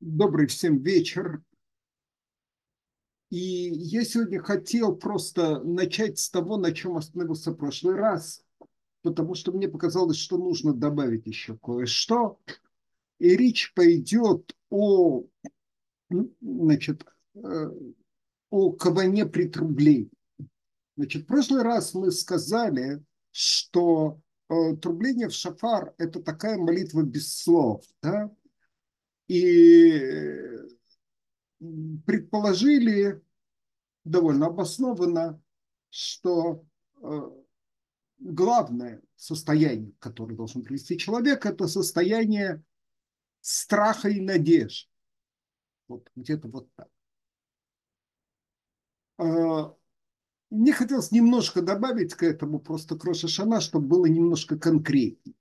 Добрый всем вечер. И я сегодня хотел просто начать с того, на чем остановился в прошлый раз, потому что мне показалось, что нужно добавить еще кое-что. И речь пойдет о, значит, э, о кабане при трублении. Значит, в прошлый раз мы сказали, что э, трубление в шафар – это такая молитва без слов, да? И предположили довольно обоснованно, что э, главное состояние, которое должен привести человек, это состояние страха и надежды. Вот где-то вот так. Мне хотелось немножко добавить к этому просто Кроша Шана, чтобы было немножко конкретнее.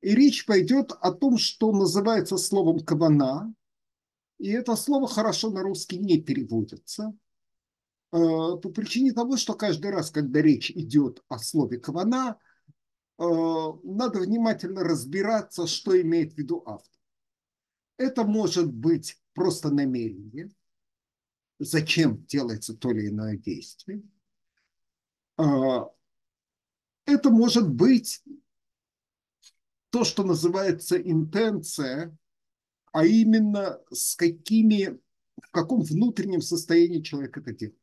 И речь пойдет о том, что называется словом «кавана», и это слово хорошо на русский не переводится, э, по причине того, что каждый раз, когда речь идет о слове «кавана», э, надо внимательно разбираться, что имеет в виду автор. Это может быть просто намерение – зачем делается то или иное действие. А, это может быть то, что называется интенция, а именно с какими, в каком внутреннем состоянии человек это делает.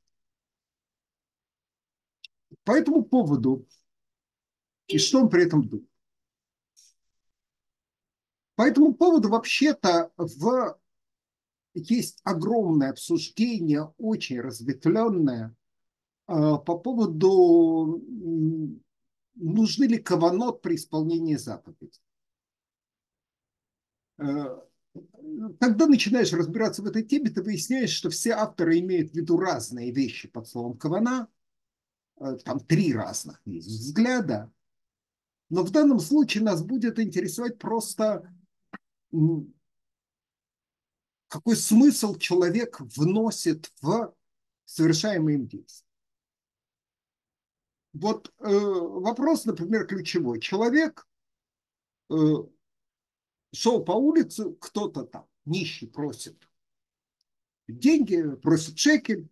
По этому поводу, и что он при этом думает. По этому поводу вообще-то в есть огромное обсуждение, очень разветвленное, а, по поводу, нужны ли каванот при исполнении заповеди. А, когда начинаешь разбираться в этой теме, ты выясняешь, что все авторы имеют в виду разные вещи под словом кавана. А, там три разных взгляда. Но в данном случае нас будет интересовать просто какой смысл человек вносит в совершаемые им действия. Вот э, вопрос, например, ключевой. Человек э, шел по улице, кто-то там, нищий, просит деньги, просит шекель.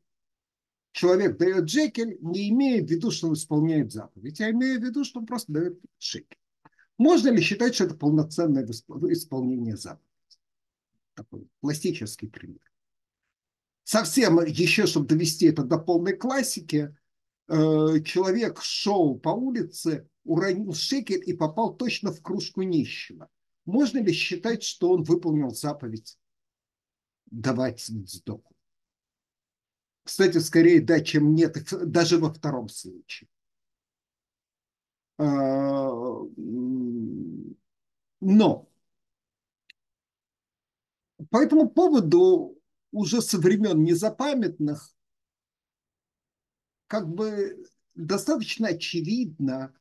Человек дает шекель, не имея в виду, что он исполняет заповедь, а имея в виду, что он просто дает шекель. Можно ли считать, что это полноценное исполнение заповеди? Такой классический пример. Совсем еще, чтобы довести это до полной классики, э, человек шел по улице, уронил шекель и попал точно в кружку нищего. Можно ли считать, что он выполнил заповедь давать сдоку? Кстати, скорее да, чем нет, даже во втором случае. А, но по этому поводу уже со времен незапамятных как бы достаточно очевидно,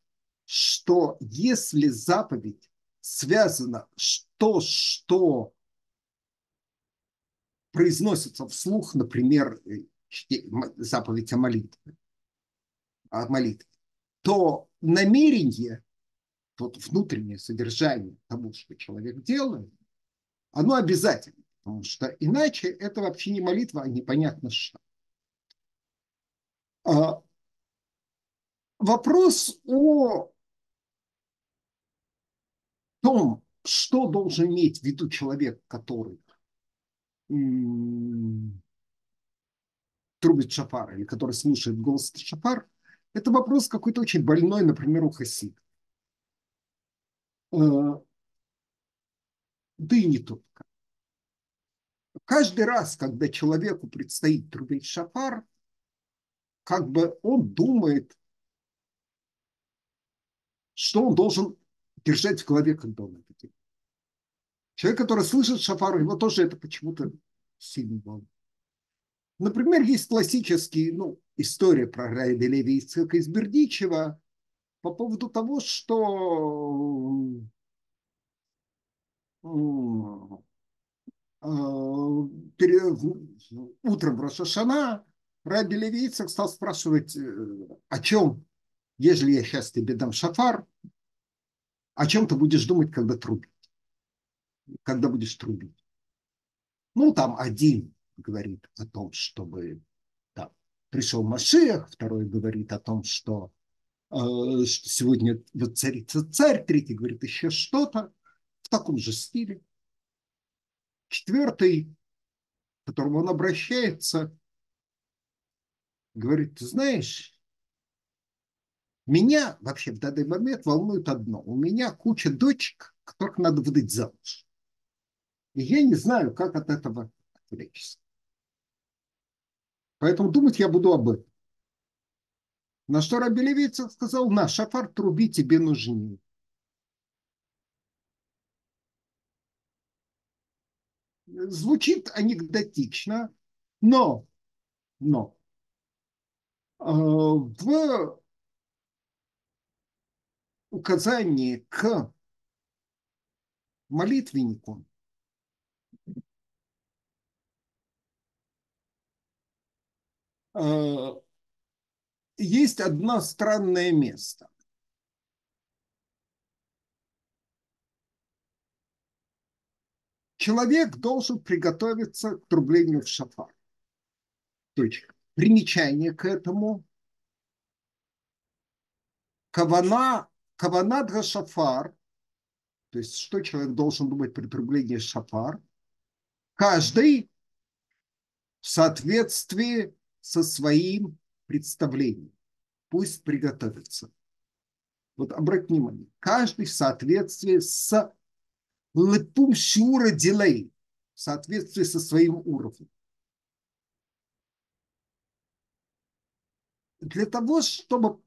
что если заповедь связана то, что произносится вслух, например, заповедь о молитве, о молитве, то намерение, вот внутреннее содержание того, что человек делает, оно обязательно, потому что иначе это вообще не молитва, а непонятно что. А, вопрос о том, что должен иметь в виду человек, который трубит шафар или который слушает голос шафар, это вопрос какой-то очень больной, например, у хасидов. Да и не только. Каждый раз, когда человеку предстоит трубить шафар, как бы он думает, что он должен держать в голове, когда он это делает. Человек, который слышит шафар, его тоже это почему-то сильно волнует. Например, есть классический, ну, история про Райда Леви из Бердичева по поводу того, что утром в Рошашана Раби Левицак стал спрашивать, э, о чем если я сейчас тебе дам шафар, о чем ты будешь думать, когда трубить? Когда будешь трубить? Ну, там один говорит о том, чтобы там, пришел Машех, второй говорит о том, что, э, что сегодня воцарится царь, третий говорит еще что-то в таком же стиле. Четвертый, к которому он обращается, говорит, ты знаешь, меня вообще в данный момент волнует одно. У меня куча дочек, которых надо выдать замуж. И я не знаю, как от этого отвлечься. Поэтому думать я буду об этом. На что Раби Левица сказал, на, шафар труби тебе нужнее. Звучит анекдотично, но, но э, в указании к молитвеннику э, есть одно странное место. Человек должен приготовиться к трублению в шафар. Точка. Примечание к этому. Кавана Каванат шафар, то есть что человек должен думать при трублении шафар, каждый в соответствии со своим представлением. Пусть приготовится. Вот обратите внимание, каждый в соответствии с лепум шура дилей, в соответствии со своим уровнем. Для того, чтобы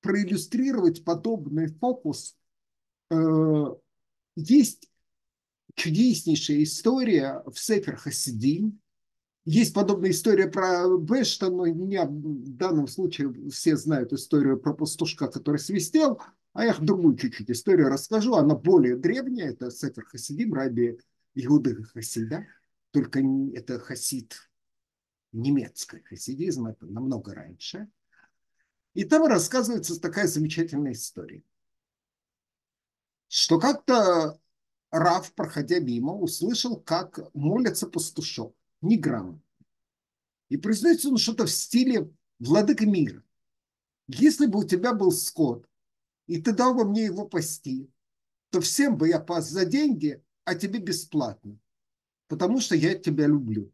проиллюстрировать подобный фокус, э, есть чудеснейшая история в Сефер Хасидим. Есть подобная история про Бешта, но меня в данном случае все знают историю про пастушка, который свистел, а я другую чуть-чуть историю расскажу. Она более древняя, это Сефер Хасидим, раби Иуды Хасида, только это хасид немецкий хасидизм, это намного раньше – и там рассказывается такая замечательная история, что как-то Рав, проходя мимо, услышал, как молится пастушок, неграмотно. И признается он что-то в стиле «Владыка мира, если бы у тебя был скот, и ты дал бы мне его пасти, то всем бы я пас за деньги, а тебе бесплатно, потому что я тебя люблю».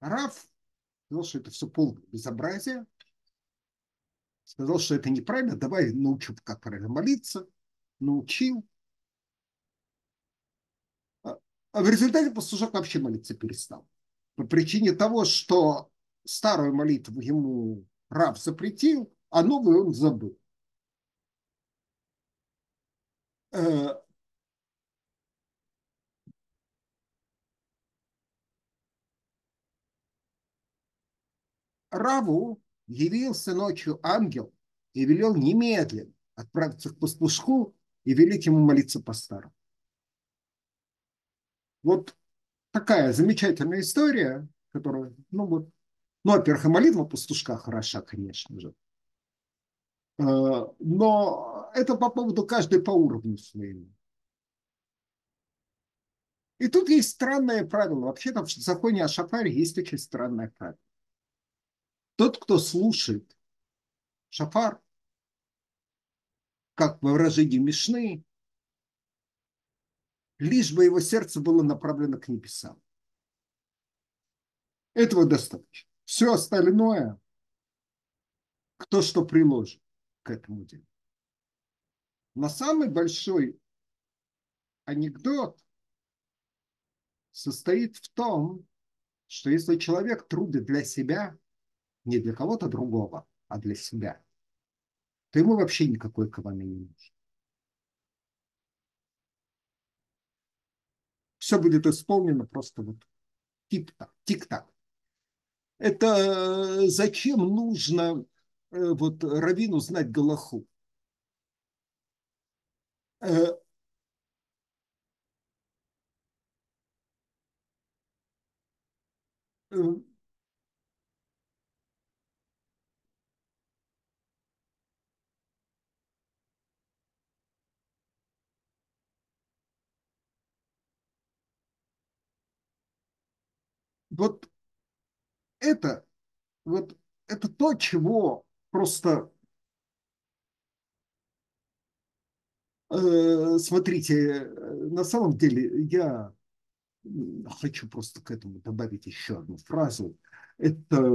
Раф сказал, что это все полное безобразие, сказал, что это неправильно, давай научу, как правильно молиться, научил. А, а в результате пастушок вообще молиться перестал. По причине того, что старую молитву ему раб запретил, а новую он забыл. Э, Раву явился ночью ангел и велел немедленно отправиться к пастушку и велеть ему молиться по-старому. Вот такая замечательная история, которая, ну вот, ну, во-первых, и молитва пастушка хороша, конечно же. Э, но это по поводу каждой по уровню своему. И тут есть странное правило. Вообще-то в законе о шафаре есть очень странное правило. Тот, кто слушает шафар, как во выражении Мишны, лишь бы его сердце было направлено к небесам. Этого достаточно. Все остальное, кто что приложит к этому делу. Но самый большой анекдот состоит в том, что если человек трудит для себя, не для кого-то другого, а для себя, то ему вообще никакой каваны не нужен. Все будет исполнено просто вот тик-так, тик-так. Это э, зачем нужно э, вот Равину знать Галаху? вот это, вот это то, чего просто смотрите, на самом деле я хочу просто к этому добавить еще одну фразу. Это э,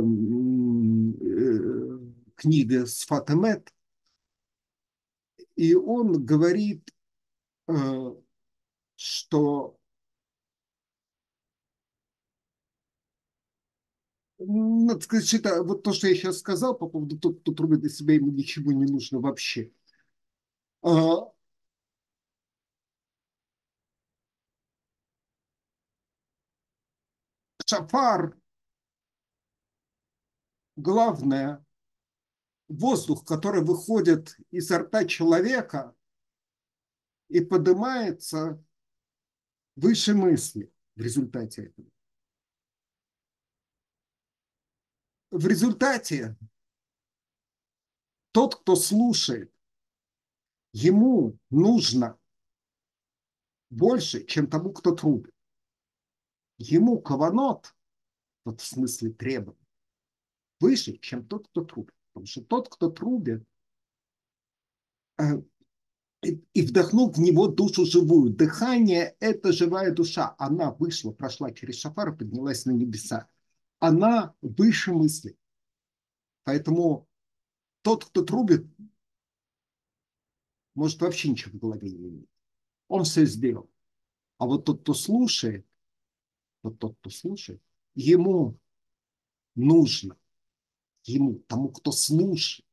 книга Сфатемет, и он говорит, э, что надо сказать, что это вот то, что я сейчас сказал по поводу того, кто трубит для себя, ему ничего не нужно вообще. Шафар, главное, воздух, который выходит из рта человека и поднимается выше мысли в результате этого. В результате тот, кто слушает, ему нужно больше, чем тому, кто трубит. Ему каванот, вот в смысле требований, выше, чем тот, кто трубит. Потому что тот, кто трубит, э, и вдохнул в него душу живую. Дыхание – это живая душа. Она вышла, прошла через шафар поднялась на небеса. Она выше мысли. Поэтому тот, кто трубит, может вообще ничего в голове не иметь. Он все сделал. А вот тот, кто слушает, вот тот, кто слушает, ему нужно ему, тому, кто слушает,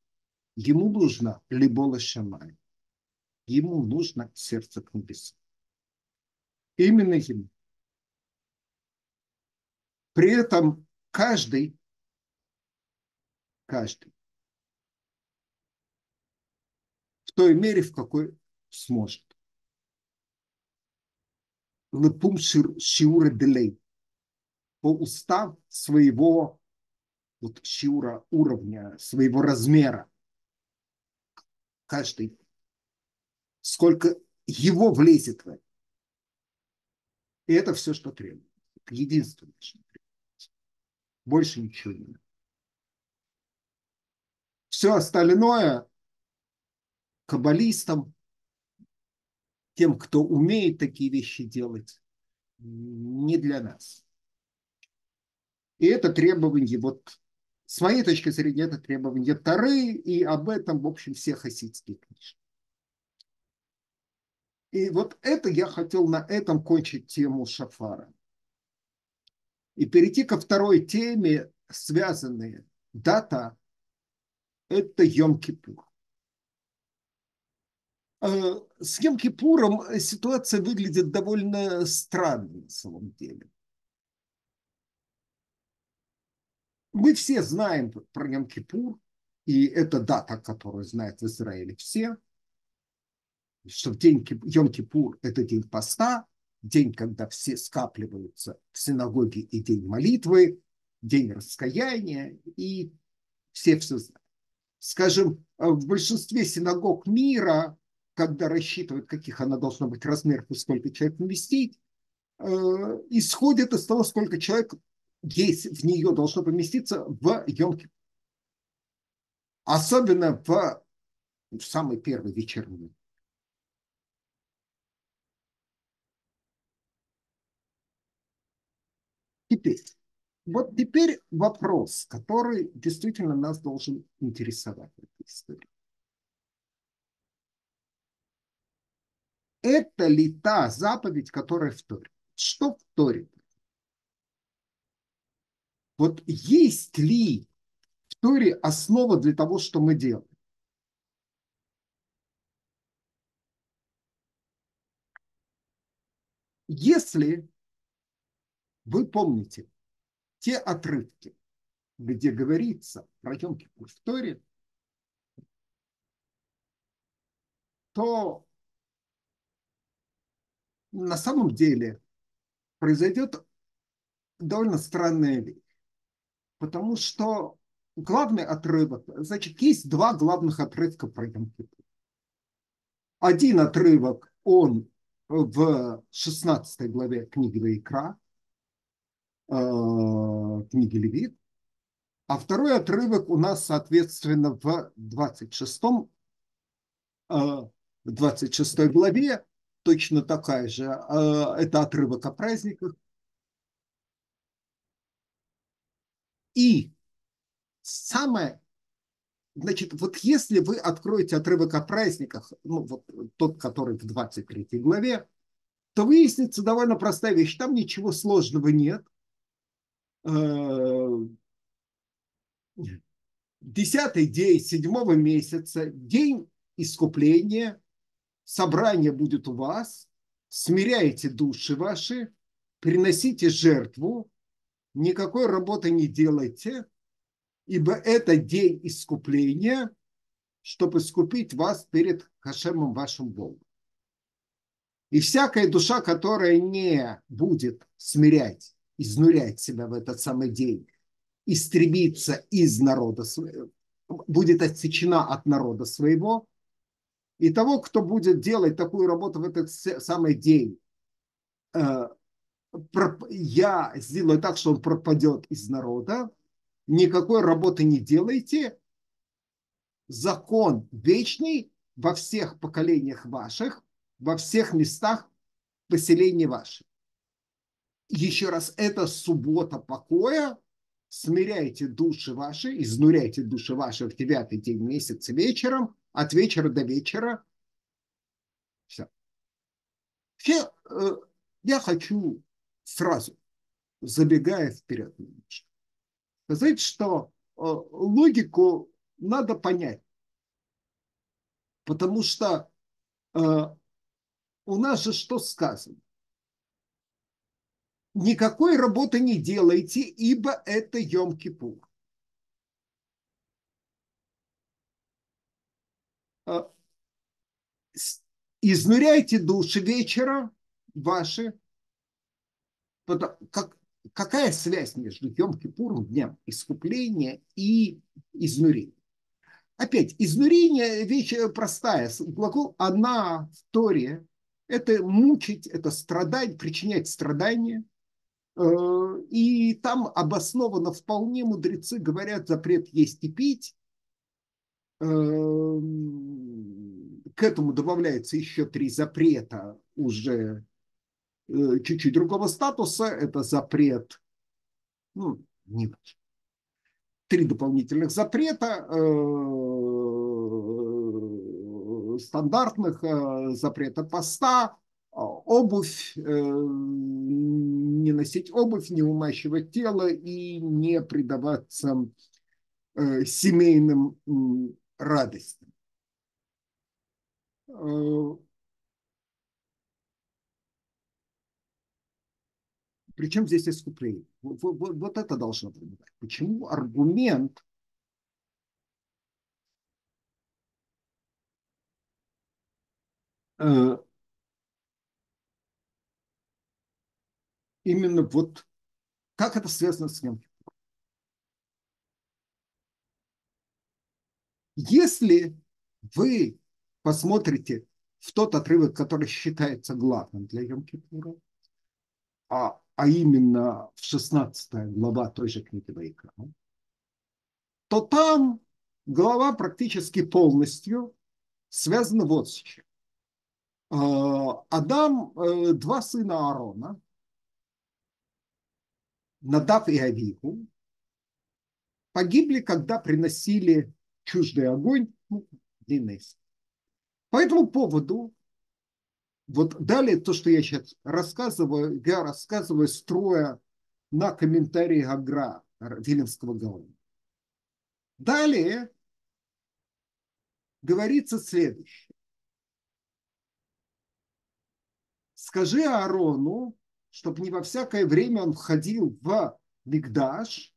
ему нужно либо шамай, ему нужно сердце к небесам. Именно ему. При этом каждый, каждый в той мере, в какой сможет. Лепум шиура делей по устав своего вот щура уровня, своего размера. Каждый. Сколько его влезет в это. И это все, что требуется. Единственное, что требуется. Больше ничего не надо. Все остальное каббалистам, тем, кто умеет такие вещи делать, не для нас. И это требование вот с моей точки зрения, это требование Тары, и об этом, в общем, все хасидские книжки. И вот это я хотел на этом кончить тему Шафара. И перейти ко второй теме, связанные дата, это Йом-Кипур. Э, с Йом-Кипуром ситуация выглядит довольно странно на самом деле. Мы все знаем про Йом-Кипур, и это дата, которую знают в Израиле все, что в день Йом-Кипур – это день поста, день, когда все скапливаются в синагоге, и день молитвы, день раскаяния, и все все знают. Скажем, в большинстве синагог мира, когда рассчитывают, каких она должна быть размеров и сколько человек вместить, э, исходит из того, сколько человек есть в нее должно поместиться в йом Особенно в, в самый первый вечерний. Теперь, вот теперь вопрос, который действительно нас должен интересовать в этой истории. Это ли та заповедь, которая в Торе? Что в Торе? Вот есть ли в Торе основа для того, что мы делаем? Если вы помните те отрывки, где говорится про йом в Торе, то на самом деле произойдет довольно странная вещь потому что главный отрывок, значит, есть два главных отрывка про йом Один отрывок, он в 16 главе книги Вайкра, книги Левит. А второй отрывок у нас, соответственно, в 26, в 26 главе, точно такая же. Это отрывок о праздниках. И самое Значит, вот если вы откроете отрывок о праздниках, ну, вот тот, который в 23 главе, то выяснится довольно простая вещь. Там ничего сложного нет. Э, десятый день седьмого месяца, день искупления, собрание будет у вас, смиряете души ваши, приносите жертву, никакой работы не делайте – ибо это день искупления, чтобы искупить вас перед Хашемом вашим Богом. И всякая душа, которая не будет смирять, изнурять себя в этот самый день, истребиться из народа своего, будет отсечена от народа своего, и того, кто будет делать такую работу в этот самый день, э, я сделаю так, что он пропадет из народа, никакой работы не делайте, закон вечный во всех поколениях ваших, во всех местах поселения ваших. Еще раз, это суббота покоя, смиряйте души ваши, изнуряйте души ваши в девятый день месяца вечером, от вечера до вечера. Все. Все э, я хочу сразу, забегая вперед сказать, что э, логику надо понять. Потому что э, у нас же что сказано? Никакой работы не делайте, ибо это Йом-Кипур. Э, изнуряйте души вечера ваши, как, какая связь между Йом-Кипуром, днем искупления и изнурением? Опять, изнурение – вещь простая. Глагол «она» в Торе – это мучить, это страдать, причинять страдания. Э, и там обоснованно вполне мудрецы говорят запрет есть и пить. Э, к этому добавляется еще три запрета уже Э, чуть-чуть другого статуса. Это запрет, ну, не три дополнительных запрета, э, стандартных э, запрета поста, обувь, не носить обувь, не умащивать тело и не предаваться семейным радостям. Причем здесь искупление? Вот, вот, вот это должно быть. Почему аргумент э, именно вот как это связано с ним? Если вы посмотрите в тот отрывок, который считается главным для Йом-Кипура, а а именно в 16 глава той же книги Вайкра, то там глава практически полностью связана вот с чем. А, Адам, э, два сына Аарона, Надав и Авиху, погибли, когда приносили чуждый огонь, ну, По этому поводу вот далее то, что я сейчас рассказываю, я рассказываю строя на комментарии Агра Виленского Гаона. Далее говорится следующее. Скажи Аарону, чтобы не во всякое время он входил в Мигдаш.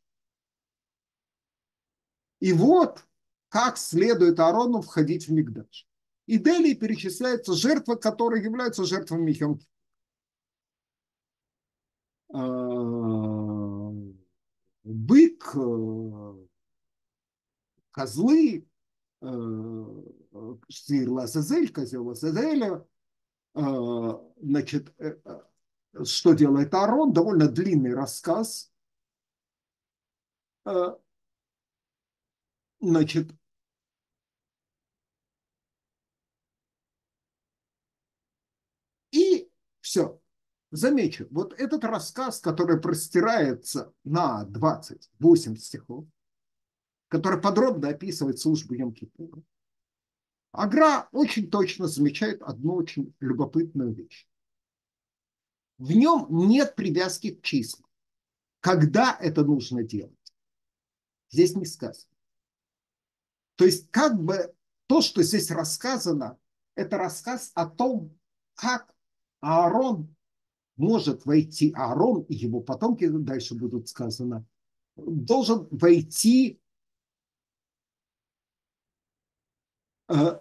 И вот как следует Аарону входить в Мигдаш. И далее перечисляются жертвы, которые являются жертвами Йом а, Бык, э, козлы, сир э, Лазазель, козел Лазазеля, э, значит, что делает Аарон, довольно длинный рассказ. Значит, и все. Замечу, вот этот рассказ, который простирается на 28 стихов, который подробно описывает службу Йом-Кипура, Агра очень точно замечает одну очень любопытную вещь. В нем нет привязки к числам. Когда это нужно делать? Здесь не сказано. То есть как бы то, что здесь рассказано, это рассказ о том, как Аарон может войти, Аарон и его потомки, дальше будут сказано, должен войти э,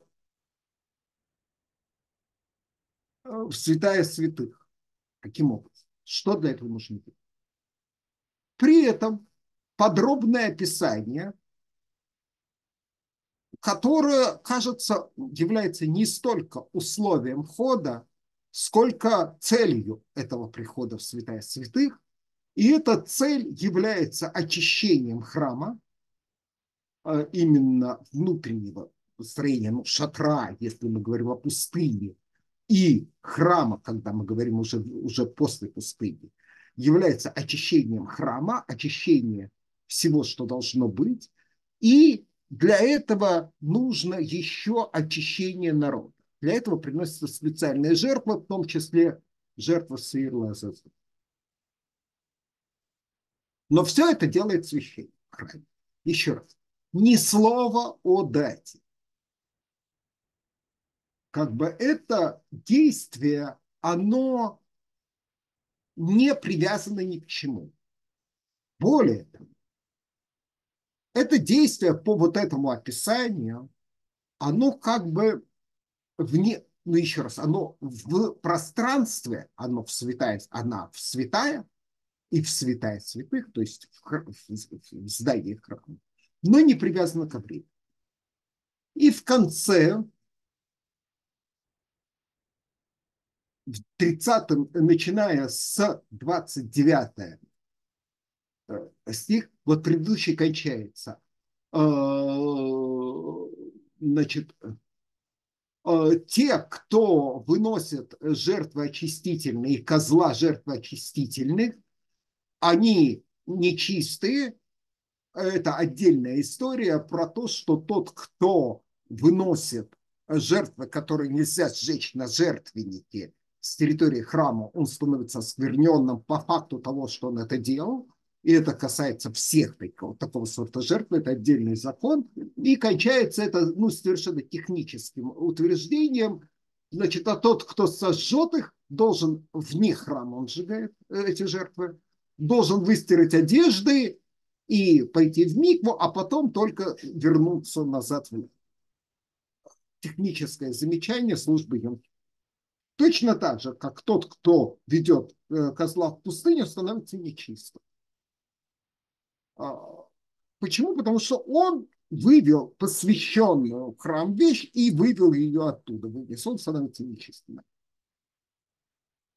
в святая святых. Каким образом? Что для этого нужно делать? При этом подробное описание, которое, кажется, является не столько условием входа, сколько целью этого прихода в святая святых. И эта цель является очищением храма, а именно внутреннего строения, ну, шатра, если мы говорим о пустыне, и храма, когда мы говорим уже, уже после пустыни, является очищением храма, очищение всего, что должно быть. И для этого нужно еще очищение народа. Для этого приносятся специальные жертвы, в том числе жертва Саирла Но все это делает священник. Еще раз. Ни слова о дате как бы это действие, оно не привязано ни к чему. Более того, это действие по вот этому описанию, оно как бы вне, ну еще раз, оно в пространстве, оно в святая, она в святая и в святая святых, то есть в, в, в здании храма, но не привязано ко времени. И в конце в 30 начиная с 29 э, стих, вот предыдущий кончается. Э, значит, э, те, кто выносят жертвы очистительные, козла жертвы очистительных, они нечистые. Это отдельная история про то, что тот, кто выносит жертвы, которые нельзя сжечь на жертвеннике, с территории храма, он становится оскверненным по факту того, что он это делал. И это касается всех такого, такого сорта жертвы, это отдельный закон. И кончается это ну, совершенно техническим утверждением. Значит, а тот, кто сожжет их, должен вне храма, он сжигает э, эти жертвы, должен выстирать одежды и пойти в микву, а потом только вернуться назад в Техническое замечание службы Йом Точно так же, как тот, кто ведет э, козла в пустыню, становится нечистым. А, почему? Потому что он вывел посвященную в храм вещь и вывел ее оттуда. Вынес, он становится нечистым.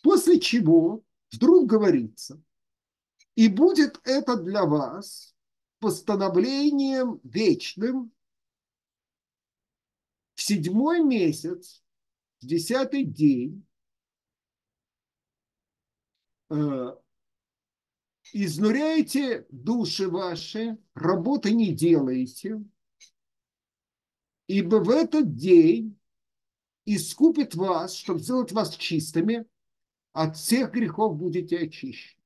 После чего вдруг говорится, и будет это для вас постановлением вечным в седьмой месяц в десятый день э, изнуряете души ваши, работы не делаете, ибо в этот день искупит вас, чтобы сделать вас чистыми, от всех грехов будете очищены.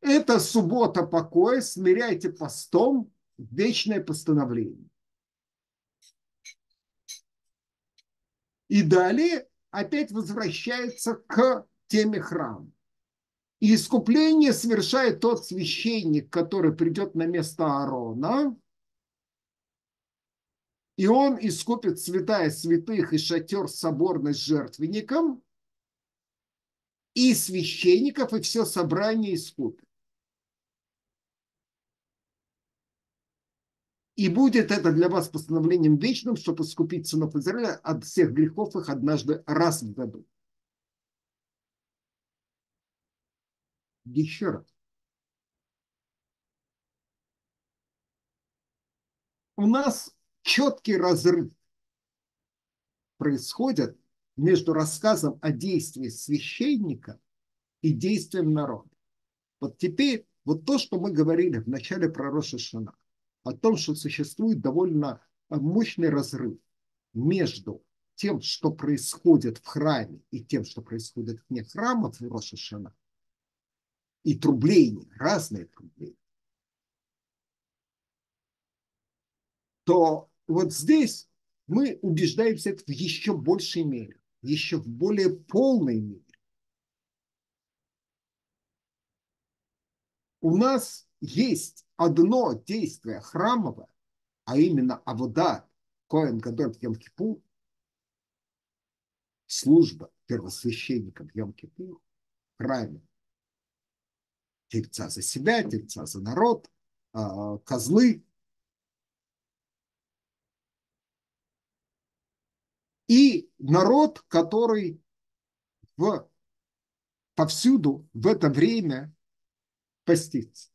Это суббота покоя, смиряйте постом вечное постановление. И далее опять возвращается к теме храма. И искупление совершает тот священник, который придет на место Аарона, и он искупит святая святых и шатер соборный с жертвенником, и священников, и все собрание искупит. И будет это для вас постановлением вечным, чтобы искупить сынов Израиля от всех грехов их однажды раз в году. Еще раз. У нас четкий разрыв происходит между рассказом о действии священника и действием народа. Вот теперь вот то, что мы говорили в начале про Роша Шана, о том, что существует довольно мощный разрыв между тем, что происходит в храме, и тем, что происходит вне храма в Роша Шана, и трубления, разные трубления, то вот здесь мы убеждаемся в еще большей мере, еще в более полной мере. У нас есть одно действие храмовое, а именно Авода Коэн Гадоль в Йом-Кипур, служба первосвященника в Йом-Кипур, храме, тельца за себя, тельца за народ, а, козлы. И народ, который в, повсюду в это время постится.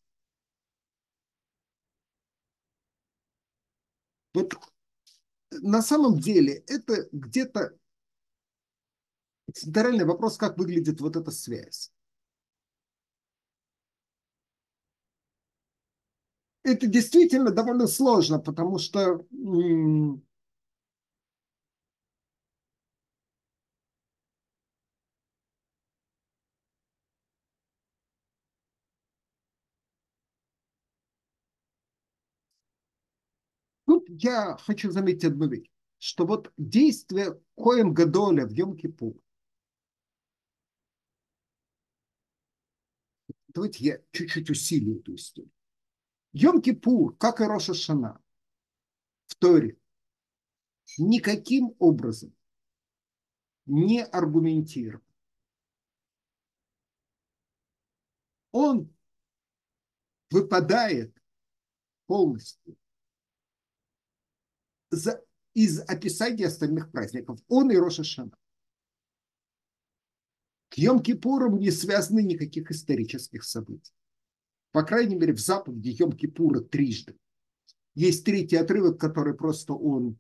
Вот на самом деле это где-то центральный вопрос, как выглядит вот эта связь. Это действительно довольно сложно, потому что Тут я хочу заметить одну вещь, что вот действие Коэн Гадоля в Йом-Кипур, давайте я чуть-чуть усилю эту историю. Йом-Кипур, как и Роша Шана, в Торе, никаким образом не аргументирован. Он выпадает полностью за, из описания остальных праздников. Он и Роша. К Йом-Кипурам не связаны никаких исторических событий. По крайней мере, в заповеди Йом-Кипура трижды. Есть третий отрывок, который просто он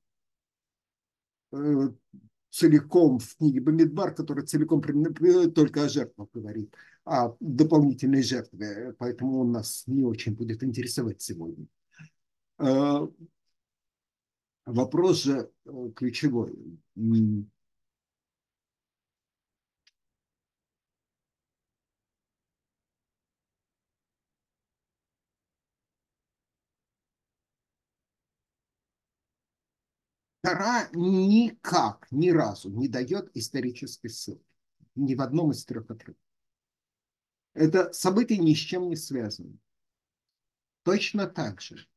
э, целиком в книге Бамидбар, который целиком только о жертвах говорит, о дополнительной жертве, поэтому он нас не очень будет интересовать сегодня. Э, Вопрос же э, ключевой. Тара никак, ни разу не дает исторической ссылки. Ни в одном из трех отрывков. Это событие ни с чем не связано. Точно так же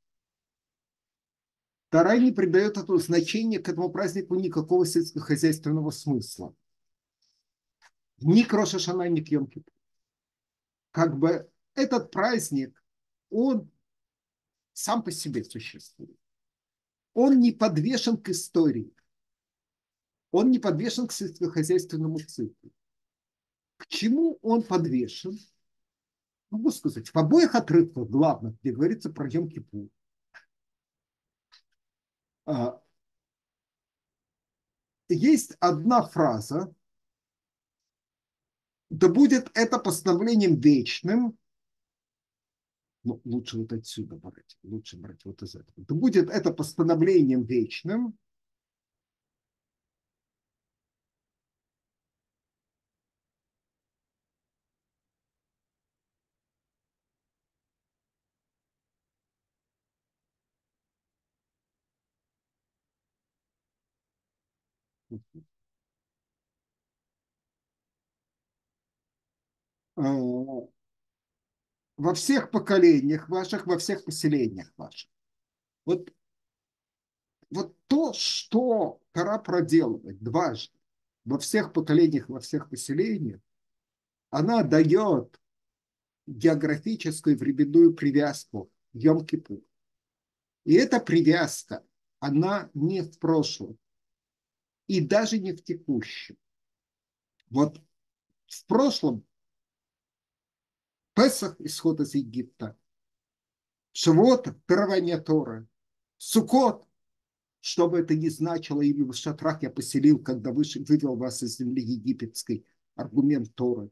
Тара не придает этому значения к этому празднику никакого сельскохозяйственного смысла. Ни к ни к. Как бы этот праздник, он сам по себе существует. Он не подвешен к истории. Он не подвешен к сельскохозяйственному циклу. К чему он подвешен? Могу сказать, в обоих отрывках главных, где говорится про Йом-Кипур, а, есть одна фраза, да будет это постановлением вечным, ну, лучше вот отсюда брать, лучше брать вот из этого. Да будет это постановлением вечным, во всех поколениях ваших, во всех поселениях ваших. Вот, вот то, что пора проделывать дважды во всех поколениях, во всех поселениях, она дает географическую временную привязку Йом-Кипур. И эта привязка, она не в прошлом и даже не в текущем. Вот в прошлом Песах – исход из Египта, Шавот – дарование Торы, Сукот – что бы это ни значило, или в шатрах я поселил, когда вывел вас из земли египетской, аргумент Торы.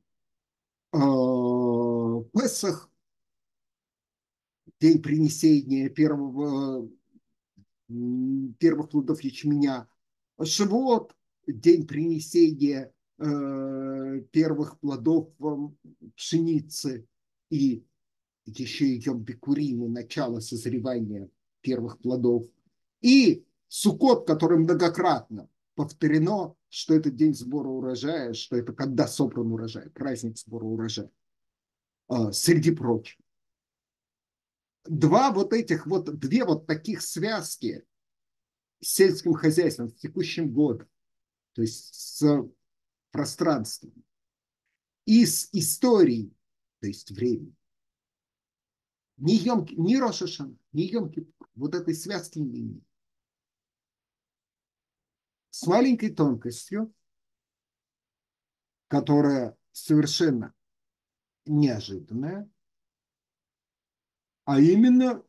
А, Песах – день принесения первого, первых плодов ячменя. Шавот – день принесения э, первых плодов пшеницы и еще и Йом Бекурим, начало созревания первых плодов. И Сукот, который многократно повторено, что это день сбора урожая, что это когда собран урожай, праздник сбора урожая, а, среди прочих. Два вот этих вот, две вот таких связки с сельским хозяйством в текущем году, то есть с пространством, и с историей, то есть временем, ни, Йом, ни Рошашан, ни Йом вот этой связки имеет. С маленькой тонкостью, которая совершенно неожиданная, а именно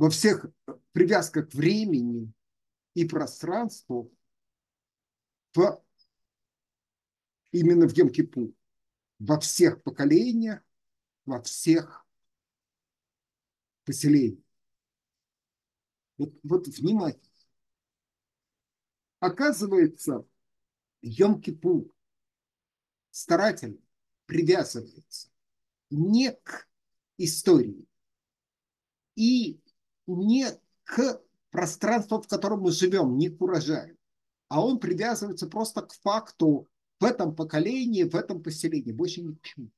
во всех привязках к времени и пространству в, именно в Йом-Кипур. Во всех поколениях, во всех поселениях. Вот, вот внимательно. Оказывается, Йом-Кипур старательно привязывается не к истории и не к пространству, в котором мы живем, не к урожаю, а он привязывается просто к факту в этом поколении, в этом поселении, больше ни к чему.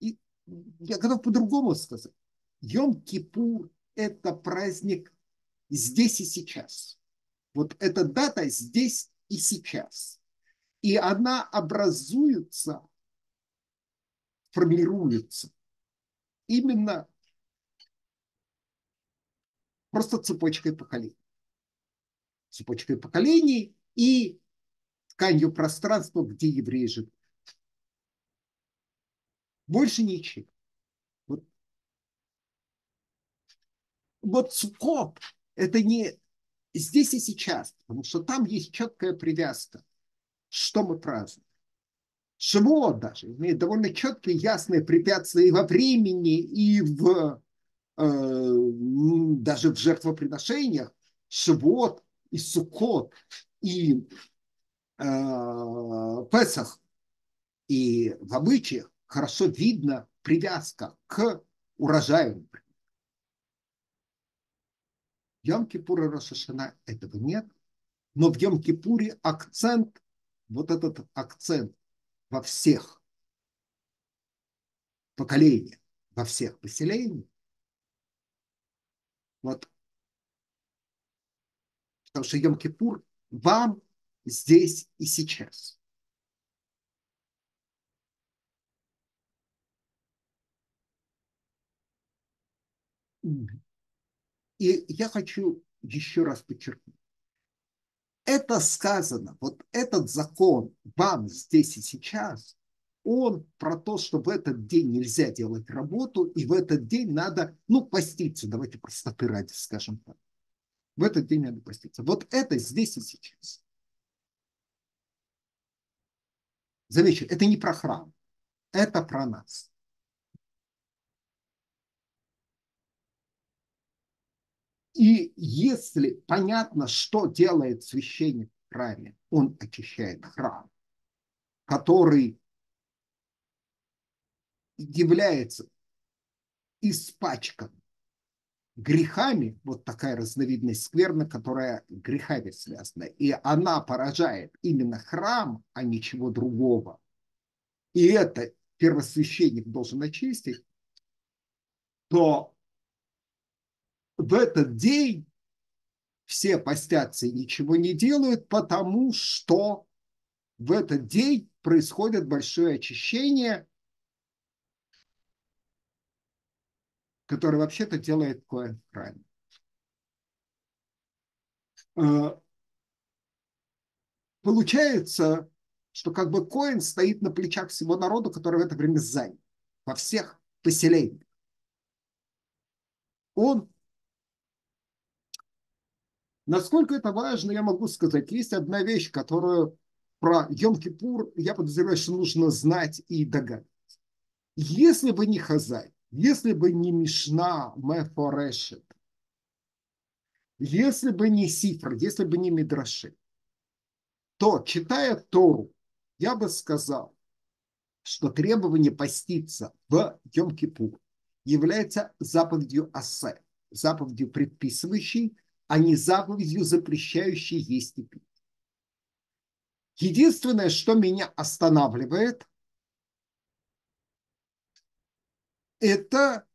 И я готов по-другому сказать. Йом-Кипур – это праздник здесь и сейчас. Вот эта дата здесь и сейчас. И она образуется, формируется именно просто цепочкой поколений. Цепочкой поколений и тканью пространства, где евреи живут. Больше ничего. Вот, вот Суккот – это не здесь и сейчас, потому что там есть четкая привязка, что мы празднуем. Шивот даже имеет довольно четкие, ясные препятствия и во времени, и в даже в жертвоприношениях Шивот и Сукот и э, Песах и в обычаях хорошо видно привязка к урожаю. Йом-Кипур и Рошашана этого нет, но в Йом-Кипуре акцент, вот этот акцент во всех поколениях, во всех поселениях, вот. Потому что Йом-Кипур вам здесь и сейчас. И я хочу еще раз подчеркнуть. Это сказано, вот этот закон вам здесь и сейчас, он про то, что в этот день нельзя делать работу, и в этот день надо, ну, поститься, давайте простоты ради скажем так. В этот день надо поститься. Вот это здесь и сейчас. Замечу, это не про храм, это про нас. И если понятно, что делает священник в храме, он очищает храм, который является испачкан грехами, вот такая разновидность скверны, которая грехами связана, и она поражает именно храм, а ничего другого, и это первосвященник должен очистить, то в этот день все постятся и ничего не делают, потому что в этот день происходит большое очищение, которое вообще-то делает Коэн храме. Э, получается, что как бы Коин стоит на плечах всего народа, который в это время занят, во всех поселениях. Он Насколько это важно, я могу сказать. Есть одна вещь, которую про Йом-Кипур, я подозреваю, что нужно знать и догадываться. Если бы не Хазай, если бы не Мишна Мефорешет, если бы не Сифр, если бы не Мидраши, то, читая Тору, я бы сказал, что требование поститься в Йом-Кипур является заповедью Асе, заповедью предписывающей, а не заповедью запрещающей есть и пить. Единственное, что меня останавливает, это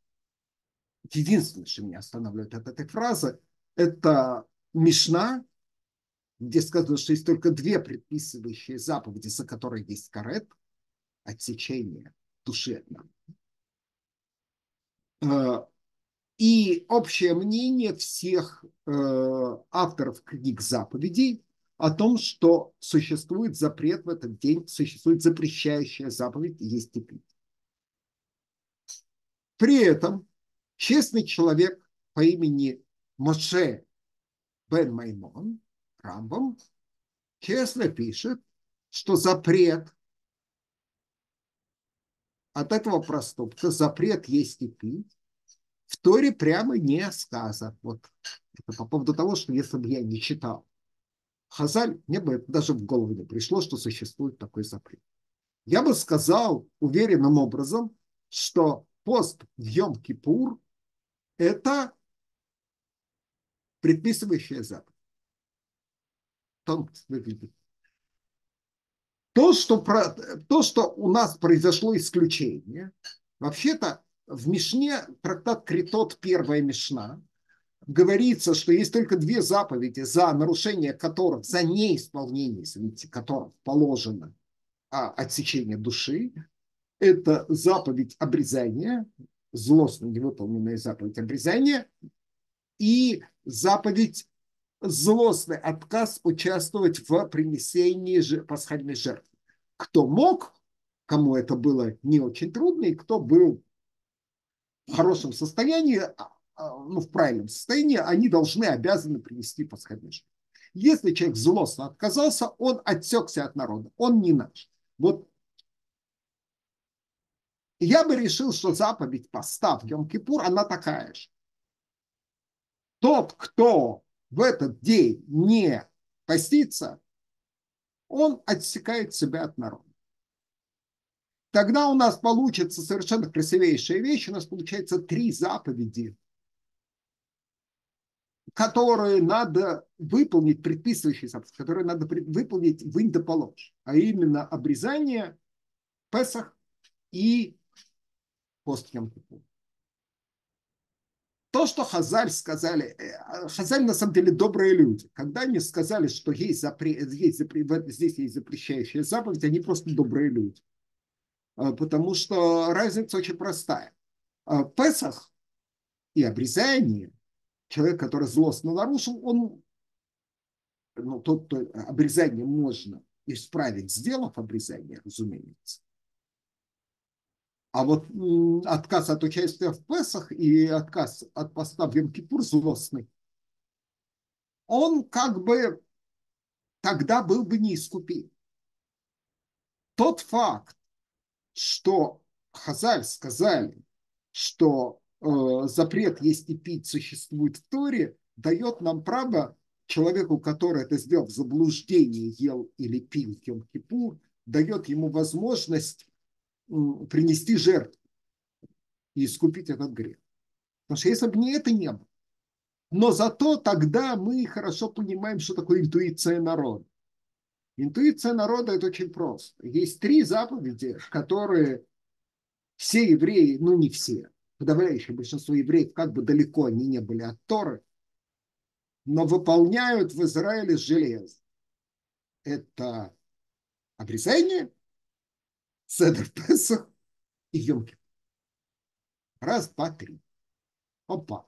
единственное, что меня останавливает от этой фразы, это Мишна, где сказано, что есть только две предписывающие заповеди, за которые есть карет, отсечение души. Э, и общее мнение всех э, авторов книг заповедей о том, что существует запрет в этот день, существует запрещающая заповедь есть и пить. При этом честный человек по имени Моше бен Маймон, Рамбам, честно пишет, что запрет от этого проступка, запрет есть и пить, в Торе прямо не сказано. Вот это по поводу того, что если бы я не читал Хазаль, мне бы даже в голову не пришло, что существует такой запрет. Я бы сказал уверенным образом, что пост в Йом-Кипур – это предписывающая заповедь. Тонкость выглядит. То что, про, то, что у нас произошло исключение, вообще-то в Мишне, трактат Критот, первая Мишна, говорится, что есть только две заповеди, за нарушение которых, за неисполнение, извините, которых положено а, отсечение души. Это заповедь обрезания, злостно невыполненная заповедь обрезания, и заповедь злостный отказ участвовать в принесении пасхальной жертвы. Кто мог, кому это было не очень трудно, и кто был в хорошем состоянии, а, а, ну, в правильном состоянии, они должны, обязаны принести пасхальный жертву. Если человек злостно отказался, он отсекся от народа, он не наш. Вот я бы решил, что заповедь поста в Йом-Кипур, она такая же. Тот, кто в этот день не постится, он отсекает себя от народа. Тогда у нас получится совершенно красивейшая вещь. У нас получается три заповеди, которые надо выполнить, предписывающие заповеди, которые надо выполнить в Индополож, а именно обрезание, Песах и пост йом То, что Хазаль сказали, э, Хазаль на самом деле добрые люди. Когда они сказали, что есть запрет, есть запрет, здесь есть запрещающая заповедь, они просто добрые люди. А, потому что разница очень простая. А, Песах и обрезание, человек, который злостно нарушил, он, ну, тот, кто обрезание можно исправить, сделав обрезание, разумеется. А вот отказ от участия в Песах и отказ от поста в Йом-Кипур злостный, он как бы тогда был бы неискупим. Тот факт, что Хазаль сказали, что э, запрет есть и пить существует в Торе, дает нам право человеку, который это сделал в заблуждении, ел или пил Йом-Кипур, дает ему возможность принести жертву и искупить этот грех. Потому что если бы не это не было, но зато тогда мы хорошо понимаем, что такое интуиция народа. Интуиция народа – это очень просто. Есть три заповеди, которые все евреи, ну не все, подавляющее большинство евреев, как бы далеко они не были от Торы, но выполняют в Израиле железо. Это обрезание, Седр Песах и Йомки. Раз, два, три. Опа.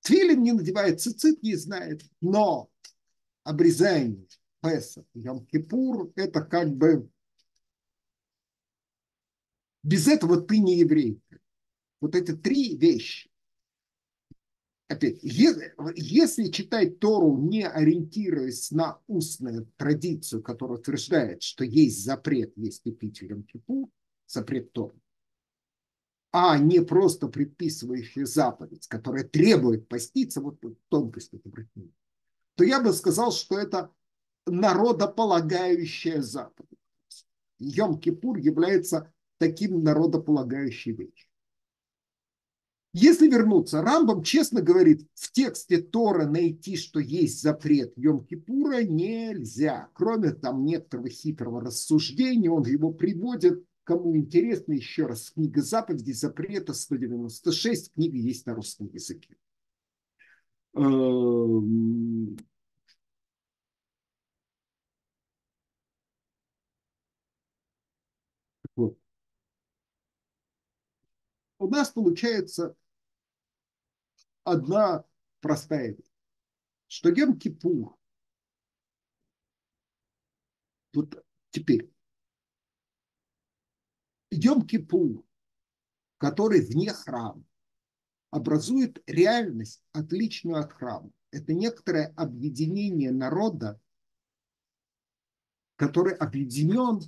Твилин не надевает, цицит не знает, но обрезание, Песах, Йом-Кипур – это как бы без этого ты не еврей. Вот эти три вещи. Опять, если, читать Тору, не ориентируясь на устную традицию, которая утверждает, что есть запрет, если пить в Кипур, запрет Тору, а не просто предписывающая заповедь, которая требует поститься, вот тонкость это то я бы сказал, что это народополагающая заповедь. Йом-Кипур является таким народополагающей вещью. Если вернуться, Рамбам честно говорит, в тексте Тора найти, что есть запрет Йом-Кипура, нельзя. Кроме там некоторого хитрого рассуждения, он его приводит. Кому интересно, еще раз, книга заповедей запрета 196, книга есть на русском языке. Эм, у нас получается одна простая вещь, что Йом Кипур, вот теперь, Йом Кипур, который вне храма, образует реальность, отличную от храма. Это некоторое объединение народа, который объединен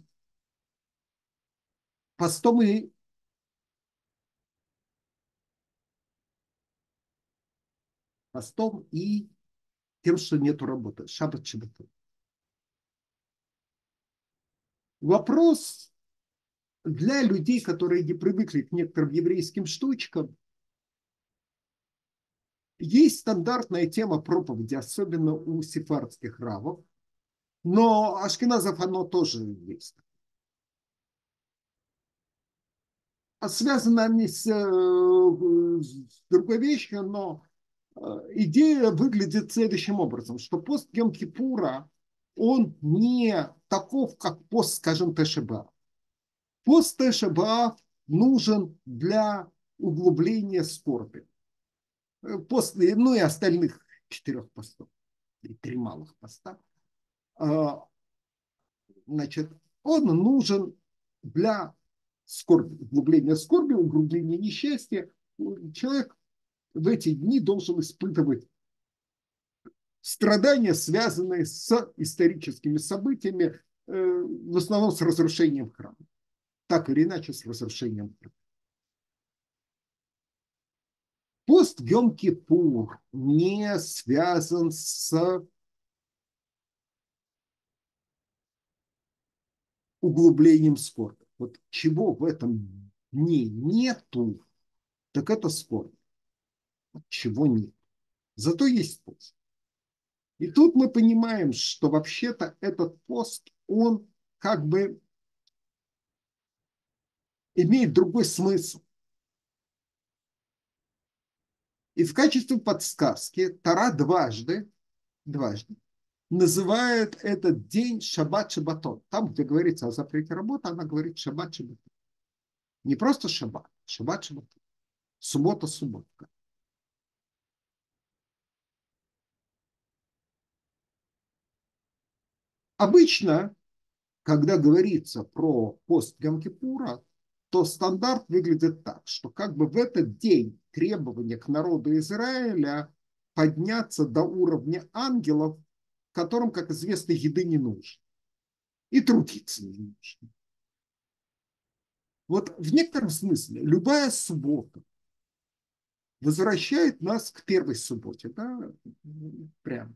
постом и постом и тем, что нету работы. Шаббат шаббату. Вопрос для людей, которые не привыкли к некоторым еврейским штучкам. Есть стандартная тема проповеди, особенно у сефардских равов, но ашкеназов оно тоже есть. А связано они с, э, с другой вещью, но идея выглядит следующим образом, что пост Йом-Кипура, он не таков, как пост, скажем, Тешеба. Пост Тешеба нужен для углубления скорби. Э, пост, ну и остальных четырех постов, и три малых поста. А, значит, он нужен для скорби, углубления скорби, углубления несчастья. Человек в эти дни должен испытывать страдания, связанные с историческими событиями, э, в основном с разрушением храма. Так или иначе, с разрушением храма. Пост Йом-Кипур не связан с углублением скорби. Вот чего в этом дне нету, так это скорбь чего нет. Зато есть пост. И тут мы понимаем, что вообще-то этот пост, он как бы имеет другой смысл. И в качестве подсказки Тара дважды, дважды называет этот день шаббат шаббатон. Там, где говорится о запрете работы, она говорит шаббат шаббатон. Не просто шаббат, шаббат шаббатон. Суббота, суббота. Обычно, когда говорится про пост Гам-Кипура, то стандарт выглядит так, что как бы в этот день требования к народу Израиля подняться до уровня ангелов, которым, как известно, еды не нужно. И трудиться не нужно. Вот в некотором смысле любая суббота возвращает нас к первой субботе, да, прямо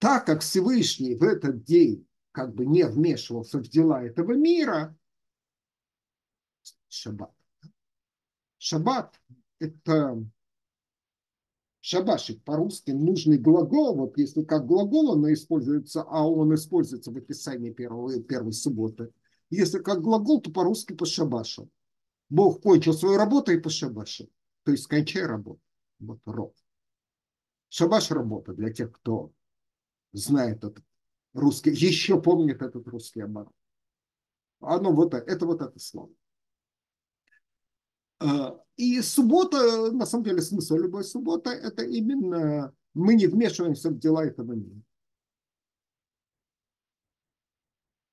так как Всевышний в этот день как бы не вмешивался в дела этого мира, шаббат. Шаббат – это шабашик по-русски нужный глагол, вот если как глагол он используется, а он используется в описании первой, первой субботы. Если как глагол, то по-русски по шабашу. Бог кончил свою работу и по шабашу. То есть кончай работу. Вот род. Шабаш работа для тех, кто знает этот русский, еще помнит этот русский оборот. Оно вот это вот это слово. А, и суббота, на самом деле, смысл любой субботы, это именно мы не вмешиваемся в дела этого мира.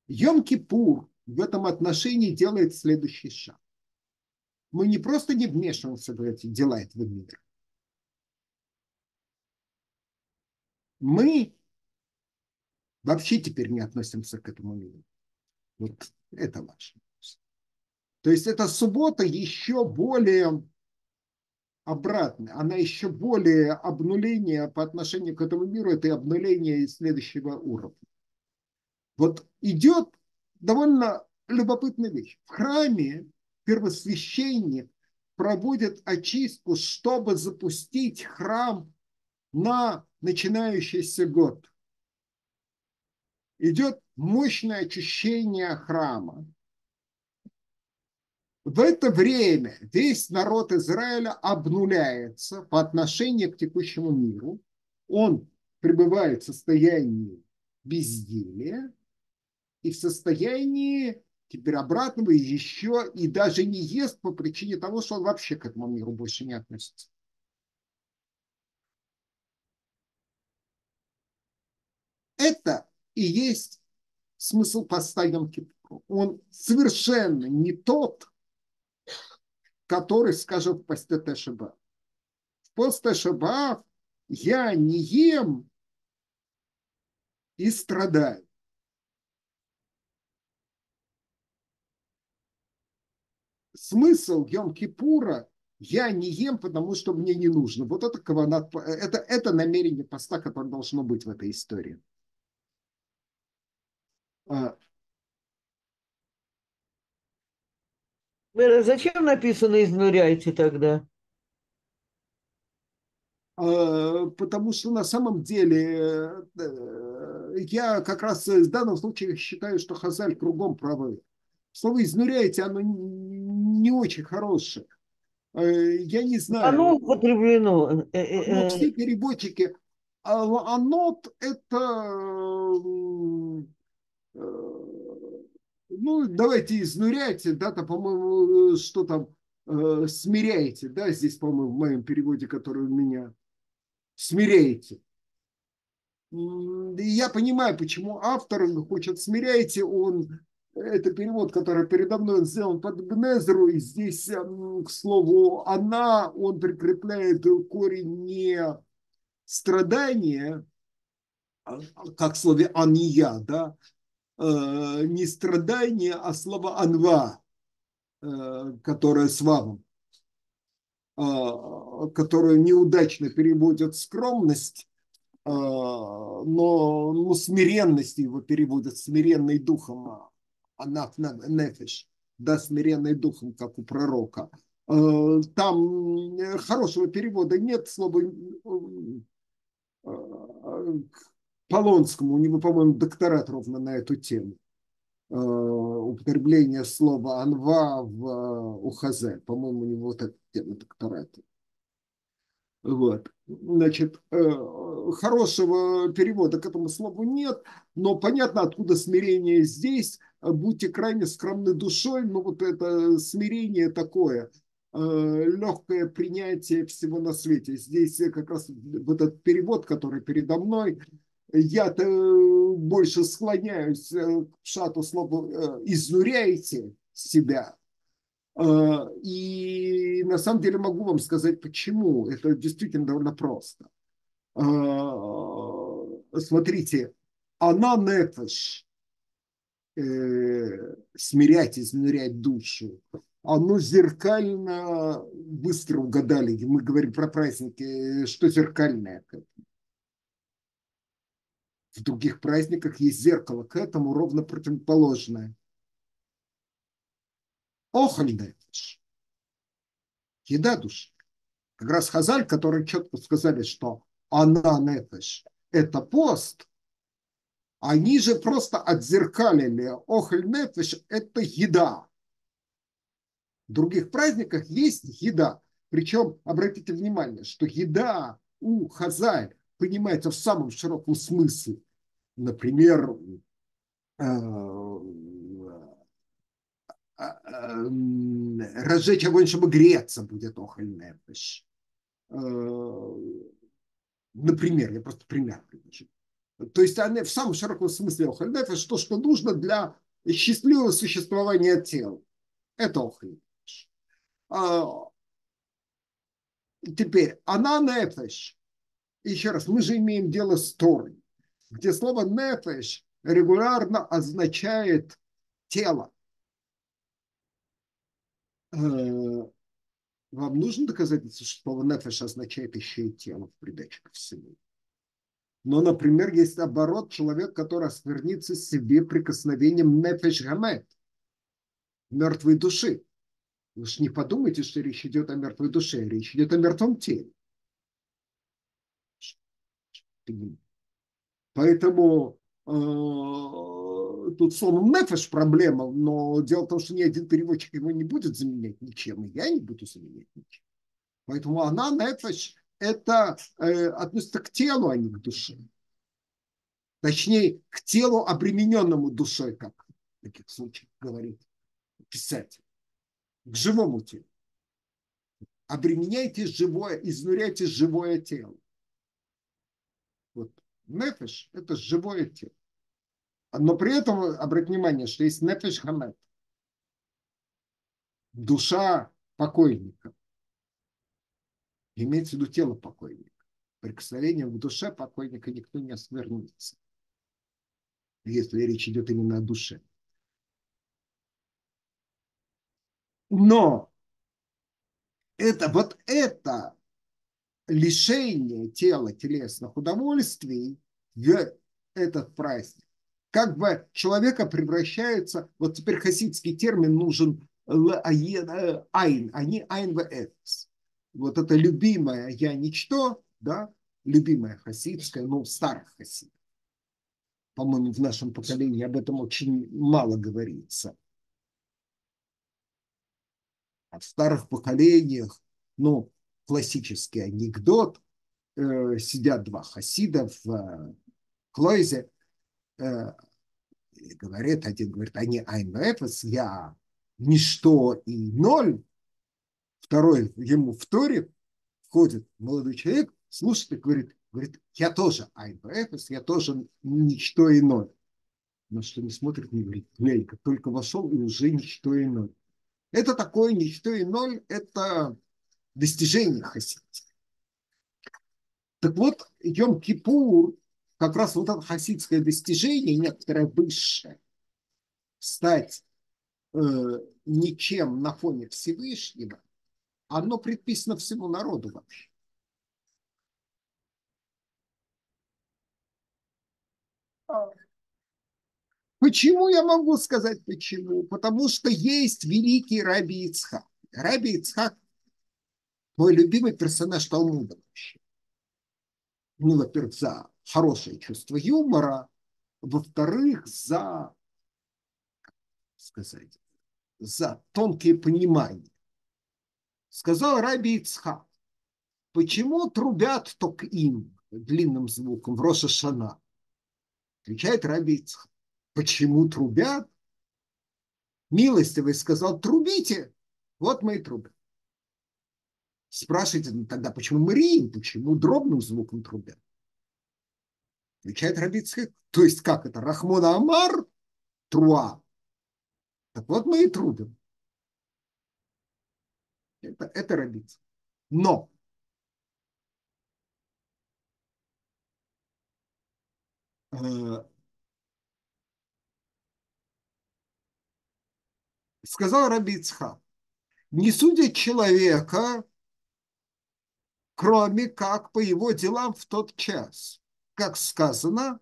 Йом-Кипур в этом отношении делает следующий шаг. Мы не просто не вмешиваемся в эти дела этого мира. Мы вообще теперь не относимся к этому миру. Вот это важно. То есть эта суббота еще более обратная, она еще более обнуление по отношению к этому миру, это обнуление следующего уровня. Вот идет довольно любопытная вещь. В храме первосвященник проводит очистку, чтобы запустить храм на начинающийся год. Идет мощное очищение храма. В это время весь народ Израиля обнуляется по отношению к текущему миру. Он пребывает в состоянии безделия и в состоянии теперь обратного еще и даже не ест по причине того, что он вообще к этому миру больше не относится. Это и есть смысл поста Йом Он совершенно не тот, который скажет в посте Тешеба. В пост Тешеба я не ем и страдаю. Смысл Йом-Кипура я не ем, потому что мне не нужно. Вот это каванат, это, это намерение поста, которое должно быть в этой истории. А. Зачем написано «изнуряйте» тогда? А, потому что на самом деле э, я как раз в данном случае считаю, что Хазаль кругом правы. Слово «изнуряйте» оно не очень хорошее. Э, я не знаю. Оно употреблено. Э, Но все переводчики, а, анот это ну, давайте изнуряйте, да, там, по-моему, что там, э, смиряйте, да, здесь, по-моему, в моем переводе, который у меня, смиряйте. И я понимаю, почему автор хочет смиряйте, он, это перевод, который передо мной он сделан под Гнезру, и здесь, к слову, она, он прикрепляет корень не страдания, а, как в слове «ания», да, Э, не страдание, а слово анва, э, которое с вавом, э, которое неудачно переводят скромность, но ну, смиренность его переводят смиренный духом, анаф нефиш, да, смиренный духом, как у пророка. Там хорошего перевода нет, слова Полонскому, у него, по-моему, докторат ровно на эту тему. Э, употребление слова «анва» в э, УХЗ. По-моему, у него вот эта тема доктората. Вот. Значит, э, хорошего перевода к этому слову нет, но понятно, откуда смирение здесь. Будьте крайне скромны душой, но вот это смирение такое, легкое принятие всего на свете. Здесь как раз вот этот перевод, который передо мной, я-то э, больше склоняюсь э, к шату слова э, «изнуряйте себя». И на самом деле могу вам сказать, почему. Это действительно довольно просто. Смотрите, она нефеш, смирять, изнурять душу, оно зеркально быстро угадали. Мы говорим про праздники, что зеркальное в других праздниках есть зеркало к этому ровно противоположное. Охоль нефиш. Еда души. Как раз Хазаль, которые четко сказали, что она нефиш – это пост, они же просто отзеркалили. Охоль нефиш – это еда. В других праздниках есть еда. Причем, обратите внимание, что еда у Хазаль понимается в самом широком смысле, например, э, э, разжечь огонь, чтобы греться, будет охоль нефеш. Например, я просто пример привожу. То есть они в самом широком смысле охоль нефеш, то, что нужно для счастливого существования тела. Это охоль нефеш. Теперь, она нефеш. Еще раз, мы же имеем дело с Торой, где слово нефеш регулярно означает тело. Э, вам нужно доказательство, что слово нефеш означает еще и тело в придаче ко всему. Но, например, есть оборот, человек, который осквернится себе прикосновением нефеш гамет, мертвой души. Вы же не подумайте, что речь идет о мертвой душе, речь идет о мертвом теле. Поэтому э, тут словом нефеш проблема, но дело в том, что ни один переводчик его не будет заменять ничем, и я не буду заменять ничем. Поэтому она, нефеш, это э, относится к телу, а не к душе. Точнее, к телу, обремененному душой, как в таких случаях говорит писатель к живому телу. Обременяйте живое, изнуряйте живое тело. Вот нефеш – это живое тело. Но при этом, обратите внимание, что есть нефеш хамет. Душа покойника. Имеется в виду тело покойника. Прикосновением к душе покойника никто не осквернится. Если речь идет именно о душе. Но это вот это лишение тела телесных удовольствий в этот праздник как бы человека превращается, вот теперь хасидский термин нужен айн, а не айн в эфес. Вот это любимое я ничто, да, любимое хасидское, ну, старых хасидов. По-моему, в нашем поколении об этом очень мало говорится в старых поколениях, ну, классический анекдот, э, сидят два хасида в э, Клойзе, э, говорит, один говорит, они айнвэфес, я ничто и ноль, второй ему вторит, входит молодой человек, слушает и говорит, говорит, я тоже айнвэфес, я тоже ничто и ноль. На что не смотрит, не говорит, глянь только вошел и уже ничто и ноль. Это такое ничто и ноль, это достижение хасидское. Так вот, Йом-Кипур, как раз вот это хасидское достижение, некоторое высшее, стать э, ничем на фоне Всевышнего, оно предписано всему народу вообще. Почему я могу сказать почему? Потому что есть великий Раби Ицхак. Раби Ицхак мой любимый персонаж Талмуда вообще. Ну, во-первых, за хорошее чувство юмора, во-вторых, за, сказать, за тонкие понимания. Сказал Раби Ицхак, почему трубят только им длинным звуком в Роша Шана? Отвечает Раби Ицхак Почему трубят? Милостивый сказал, трубите. Вот мы и трубим. Спрашивайте ну, тогда, почему мы рием, почему дробным звуком трубят? Отвечает Рабицкий, то есть как это, Рахмона Амар, труа. Так вот мы и трубим. Это, это Рабицкий. Но э, сказал Рабицха, не судят человека, кроме как по его делам в тот час. Как сказано,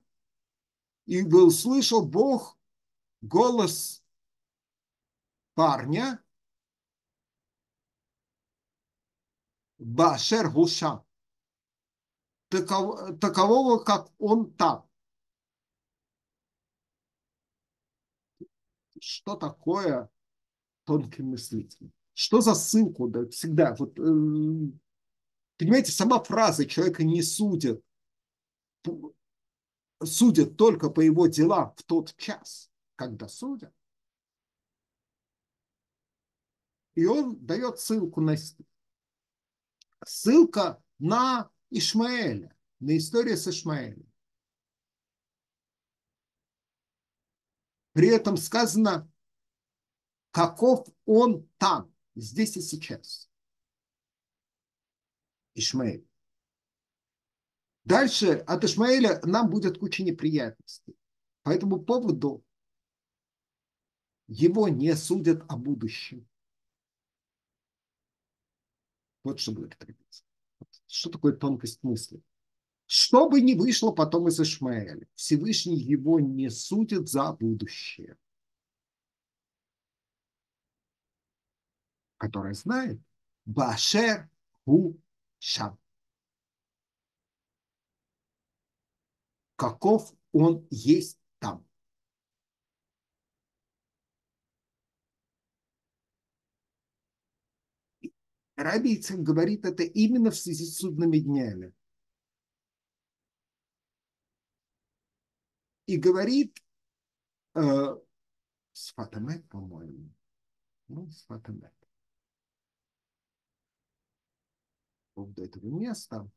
и был слышал Бог голос парня Башер Гуша, таков, такового, как он там. Что такое тонким мыслителем. Что за ссылку? Да, всегда. Вот, э, Понимаете, сама фраза «человека не судят», судят только по его делам в тот час, когда судят. И он дает ссылку на ссылка на Ишмаэля, на историю с Ишмаэлем. При этом сказано, каков он там, здесь и сейчас. Ишмаэль. Дальше от Ишмаэля нам будет куча неприятностей. По этому поводу его не судят о будущем. Вот что будет требоваться. Что такое тонкость мысли? Что бы ни вышло потом из Ишмаэля, Всевышний его не судит за будущее. Которое знает Башер Ху Шам. Каков он есть там. Раби говорит это именно в связи с судными днями. И говорит э, с по-моему. Ну, с. Поводу этого места.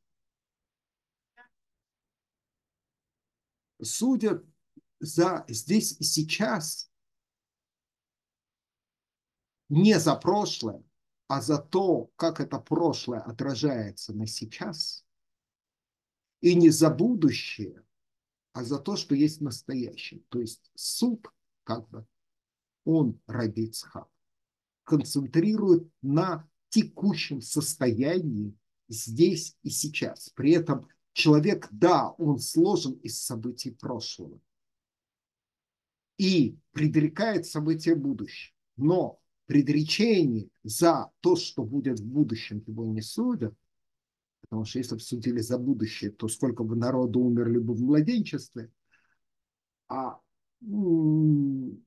Судят за здесь и сейчас не за прошлое, а за то, как это прошлое отражается на сейчас, и не за будущее, а за то, что есть настоящее. То есть суд, как бы, он, Раби концентрирует на текущем состоянии здесь и сейчас. При этом человек, да, он сложен из событий прошлого и предрекает события будущего, но предречение за то, что будет в будущем, его не судят, потому что если бы судили за будущее, то сколько бы народу умерли бы в младенчестве, а, но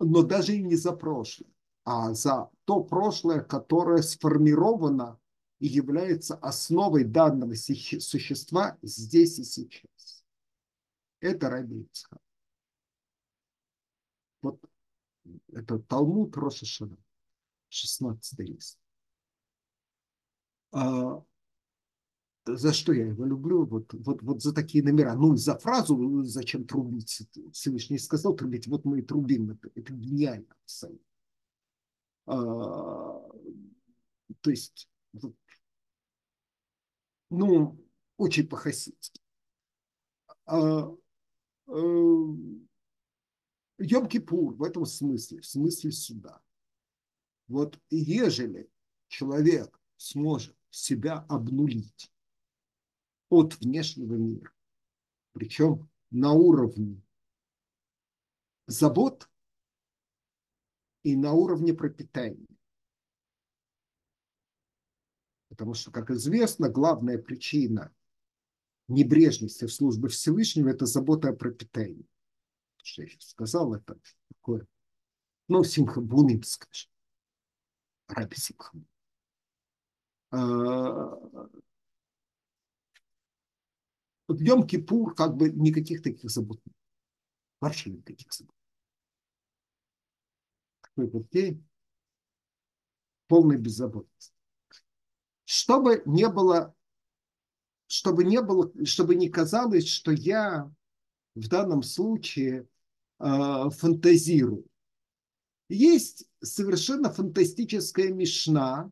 даже и не за прошлое, а за то прошлое, которое сформировано и является основой данного существа здесь и сейчас. Это Раби Вот это Талмуд Рошашана, 16 лист. А, за что я его люблю? Вот, вот, вот за такие номера. Ну, за фразу «Зачем трубить?» Всевышний сказал трубить, вот мы и трубим. Это, это гениально абсолютно. А, то есть, ну, очень по-хасидски. А, а, Йом-Кипур в этом смысле, в смысле суда. Вот ежели человек сможет себя обнулить от внешнего мира, причем на уровне забот и на уровне пропитания. Потому что, как известно, главная причина небрежности в службе Всевышнего – это забота о пропитании что я сейчас сказал, это такое, ну, симхабуним, скажем, раби симхабуним. А, в Йом-Кипур как бы никаких таких забот нет. Вообще никаких забот. День полной беззаботности. Чтобы не было, чтобы не было, чтобы не казалось, что я в данном случае э, фантазирую. Есть совершенно фантастическая мишна,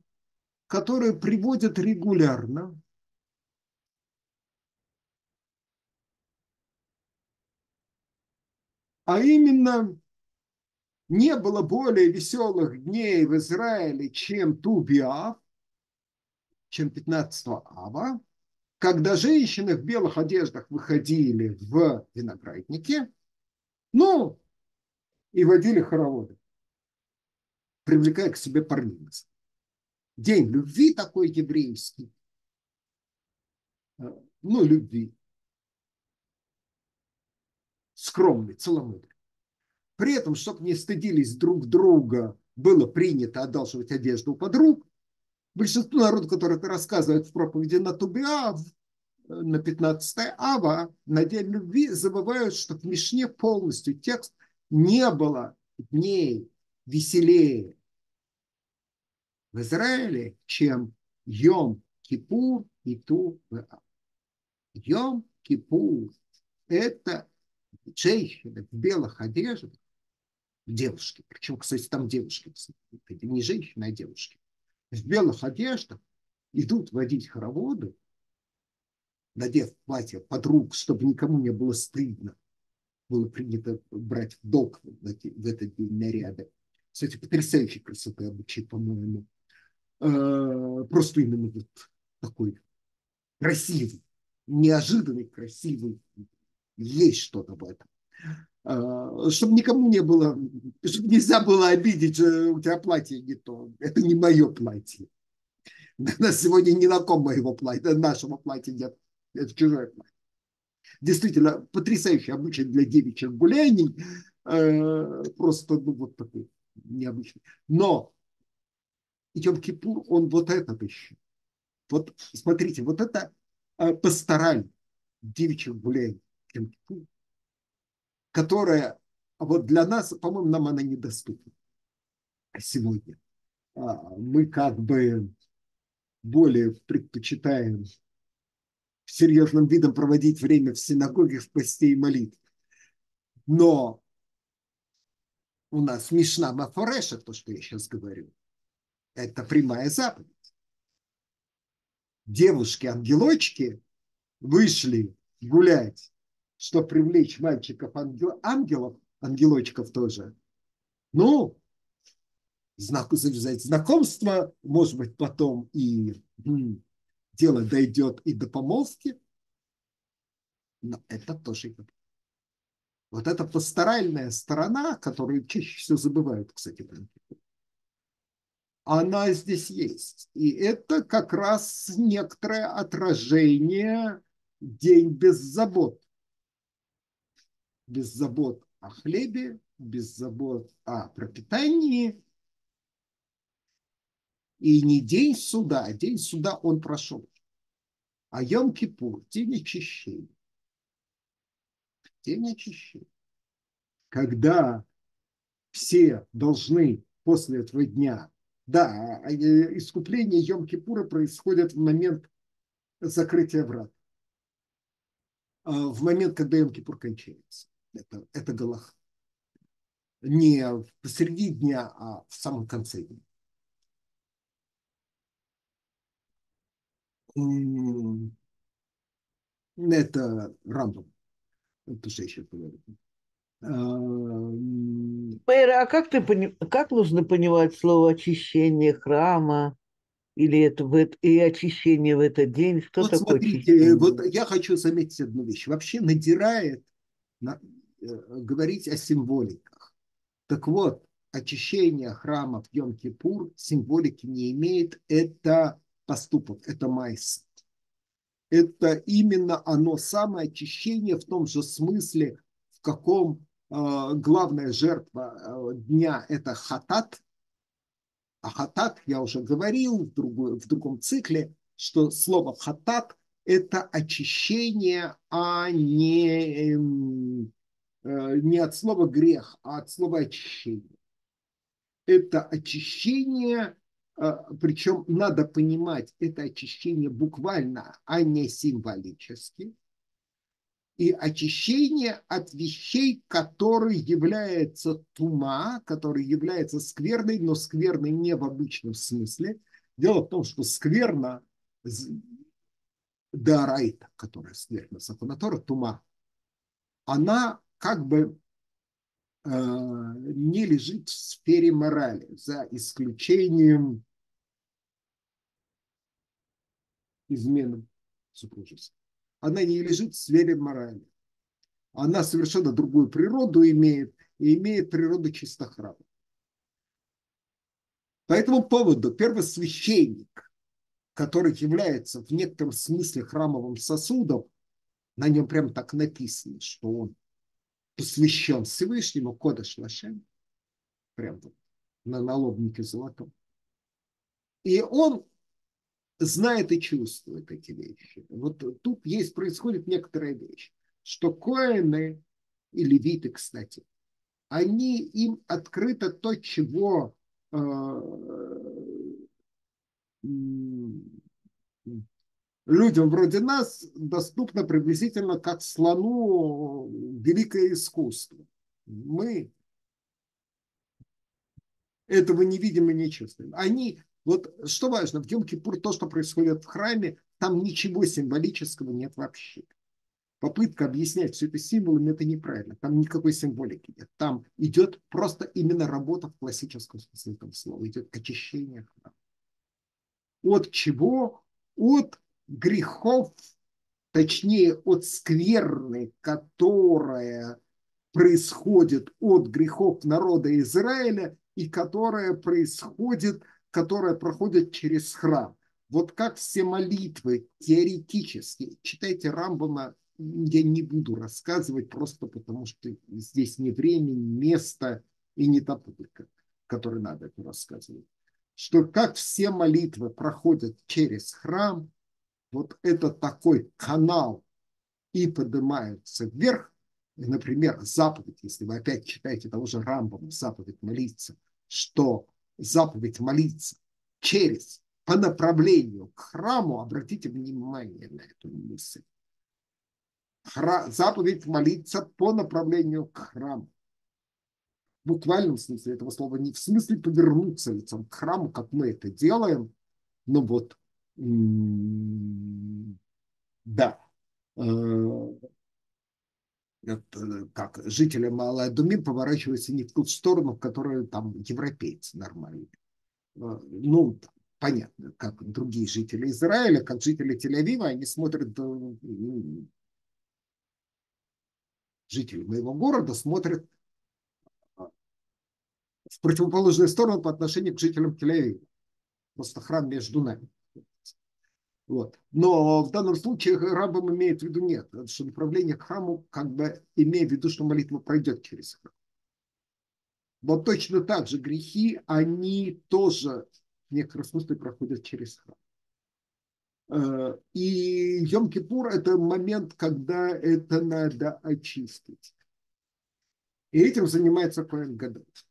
которую приводят регулярно. А именно, не было более веселых дней в Израиле, чем Тубиав, чем 15 ава, когда женщины в белых одеждах выходили в виноградники, ну, и водили хороводы, привлекая к себе парниц. День любви такой еврейский. Э, ну, любви. Скромный, целомудренный. При этом, чтобы не стыдились друг друга, было принято одалживать одежду у подруг, Большинство народу, которые это рассказывают в проповеди на Тубиав, на 15 ава, на День любви, забывают, что в Мишне полностью текст не было дней веселее в Израиле, чем Йом Кипур и Ту Йом Кипур – это женщины в белых одеждах, девушки, причем, кстати, там девушки, не женщины, а девушки, в белых одеждах идут водить хороводы, надев платье подруг, чтобы никому не было стыдно. Было принято брать в долг в, в этот день наряды. Кстати, потрясающей красоты обычай, по-моему. Э, просто именно вот такой красивый, неожиданный, красивый. Есть что-то в этом. Э, чтобы никому не было, чтобы нельзя было обидеть, э, у тебя платье не то. Это не мое платье. На сегодня ни на ком моего платья, нашего платья нет. Это чужое платье. Действительно, потрясающий обычай для девичьих гуляний. Э, просто ну, вот такой необычный. Но Йом Кипур, он вот этот еще. Вот смотрите, вот это пастораль девичьих гуляний. Которая вот для нас, по-моему, нам она недоступна сегодня. А, мы как бы более предпочитаем серьезным видом проводить время в синагоге, в посте и молитве. Но у нас Мишна Мафореша, то, что я сейчас говорю, это прямая заповедь. Девушки-ангелочки вышли гулять что привлечь мальчиков ангел, ангелов, ангелочков тоже. Ну, знак, завязать знакомство, может быть, потом и м, дело дойдет и до помолвки. Но это тоже вот эта пасторальная сторона, которую чаще всего забывают, кстати, она здесь есть. И это как раз некоторое отражение день без забот без забот о хлебе, без забот о пропитании. И не день суда, а день суда он прошел. А Йом-Кипур, день очищения. День очищения. Когда все должны после этого дня, да, а, э, искупление Йом-Кипура происходит в момент закрытия врат, а, в момент, когда Йом-Кипур кончается. Это, это Галах. Не посреди дня, а в самом конце дня. Это рандом. Это что еще говорю. Мэйр, а как, ты, как нужно понимать слово очищение храма или это в, и очищение в этот день? Что вот такое смотрите, очищение? вот я хочу заметить одну вещь. Вообще надирает говорить о символиках. Так вот, очищение храма в Йом-Кипур символики не имеет. Это поступок, это майс. Это именно оно самое очищение в том же смысле, в каком э, главная жертва э, дня – это хатат. А хатат, я уже говорил в, другой, в другом цикле, что слово хатат – это очищение, а не эм, не от слова грех, а от слова очищение. Это очищение, э, причем надо понимать, это очищение буквально, а не символически. И очищение от вещей, которые являются тума, которые являются скверной, но скверной не в обычном смысле. Дело в том, что скверно дарайта, которая скверна, сакунатора, тума, она как бы э, не лежит в сфере морали, за исключением измены супружества. Она не лежит в сфере морали. Она совершенно другую природу имеет и имеет природу чистохрана. По этому поводу первосвященник, который является в некотором смысле храмовым сосудом, на нем прям так написано, что он посвящен Всевышнему Кодыш Лашем, прям вот на налобнике золотом. И он знает и чувствует эти вещи. Вот тут есть, происходит некоторая вещь, что коины и левиты, кстати, они им открыто то, чего э, людям вроде нас доступно приблизительно как слону великое искусство. Мы этого не видим и не чувствуем. Они, вот что важно, в Йом-Кипур то, что происходит в храме, там ничего символического нет вообще. Попытка объяснять все это символами, это неправильно. Там никакой символики нет. Там идет просто именно работа в классическом смысле этого слова. Идет очищение храма. От чего? От грехов, точнее от скверны, которая происходит от грехов народа Израиля и которая происходит, которая проходит через храм. Вот как все молитвы теоретически, читайте Рамбама, я не буду рассказывать просто потому, что здесь не время, не место и не та публика, которой надо это рассказывать. Что как все молитвы проходят через храм, вот это такой канал и поднимаются вверх, например, заповедь, если вы опять читаете того же Рамбама, заповедь молиться, что заповедь молиться через, по направлению к храму, обратите внимание на эту мысль. Хра, заповедь молиться по направлению к храму. В буквальном смысле этого слова, не в смысле повернуться лицом к храму, как мы это делаем, но вот да, э, это, как жители Малая Думи поворачиваются не в ту сторону, в которую там европейцы нормальные. Э, ну, понятно, как другие жители Израиля, как жители Тель-Авива, они смотрят, э, жители моего города смотрят в противоположную сторону по отношению к жителям Тель-Авива. Просто храм между нами. Вот. Но в данном случае рабам имеет в виду нет, что направление к храму, как бы имея в виду, что молитва пройдет через храм. Вот точно так же грехи, они тоже в некотором смысле проходят через храм. Э, и Йом-Кипур – это момент, когда это надо очистить. И этим занимается Коэн Гадот.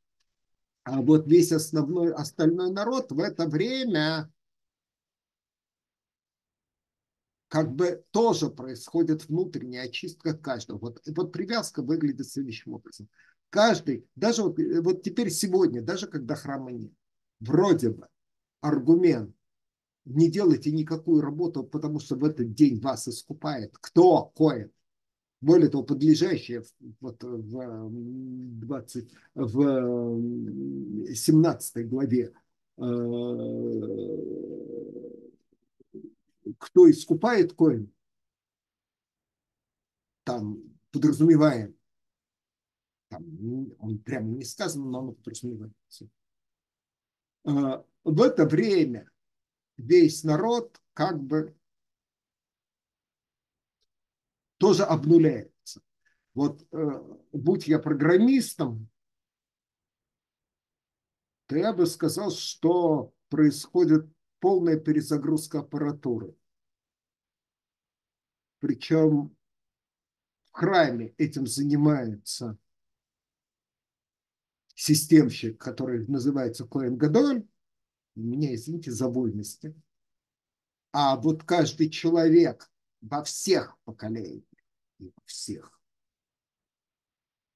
А вот весь основной, остальной народ в это время как бы тоже происходит внутренняя очистка каждого. Вот, вот привязка выглядит следующим образом. Каждый, даже вот, вот теперь сегодня, даже когда храма нет, вроде бы аргумент, не делайте никакую работу, потому что в этот день вас искупает. Кто? Коин. Более того, подлежащее вот в, 20, в 17 главе э, кто искупает коин, там подразумеваем, там, он прямо не сказано, но оно подразумевается. А, в это время весь народ как бы тоже обнуляется. Вот э, будь я программистом, то я бы сказал, что происходит полная перезагрузка аппаратуры. Причем в храме этим занимается системщик, который называется Коэн Гадоль. Меня, извините, за вольности. А вот каждый человек во всех поколениях и во всех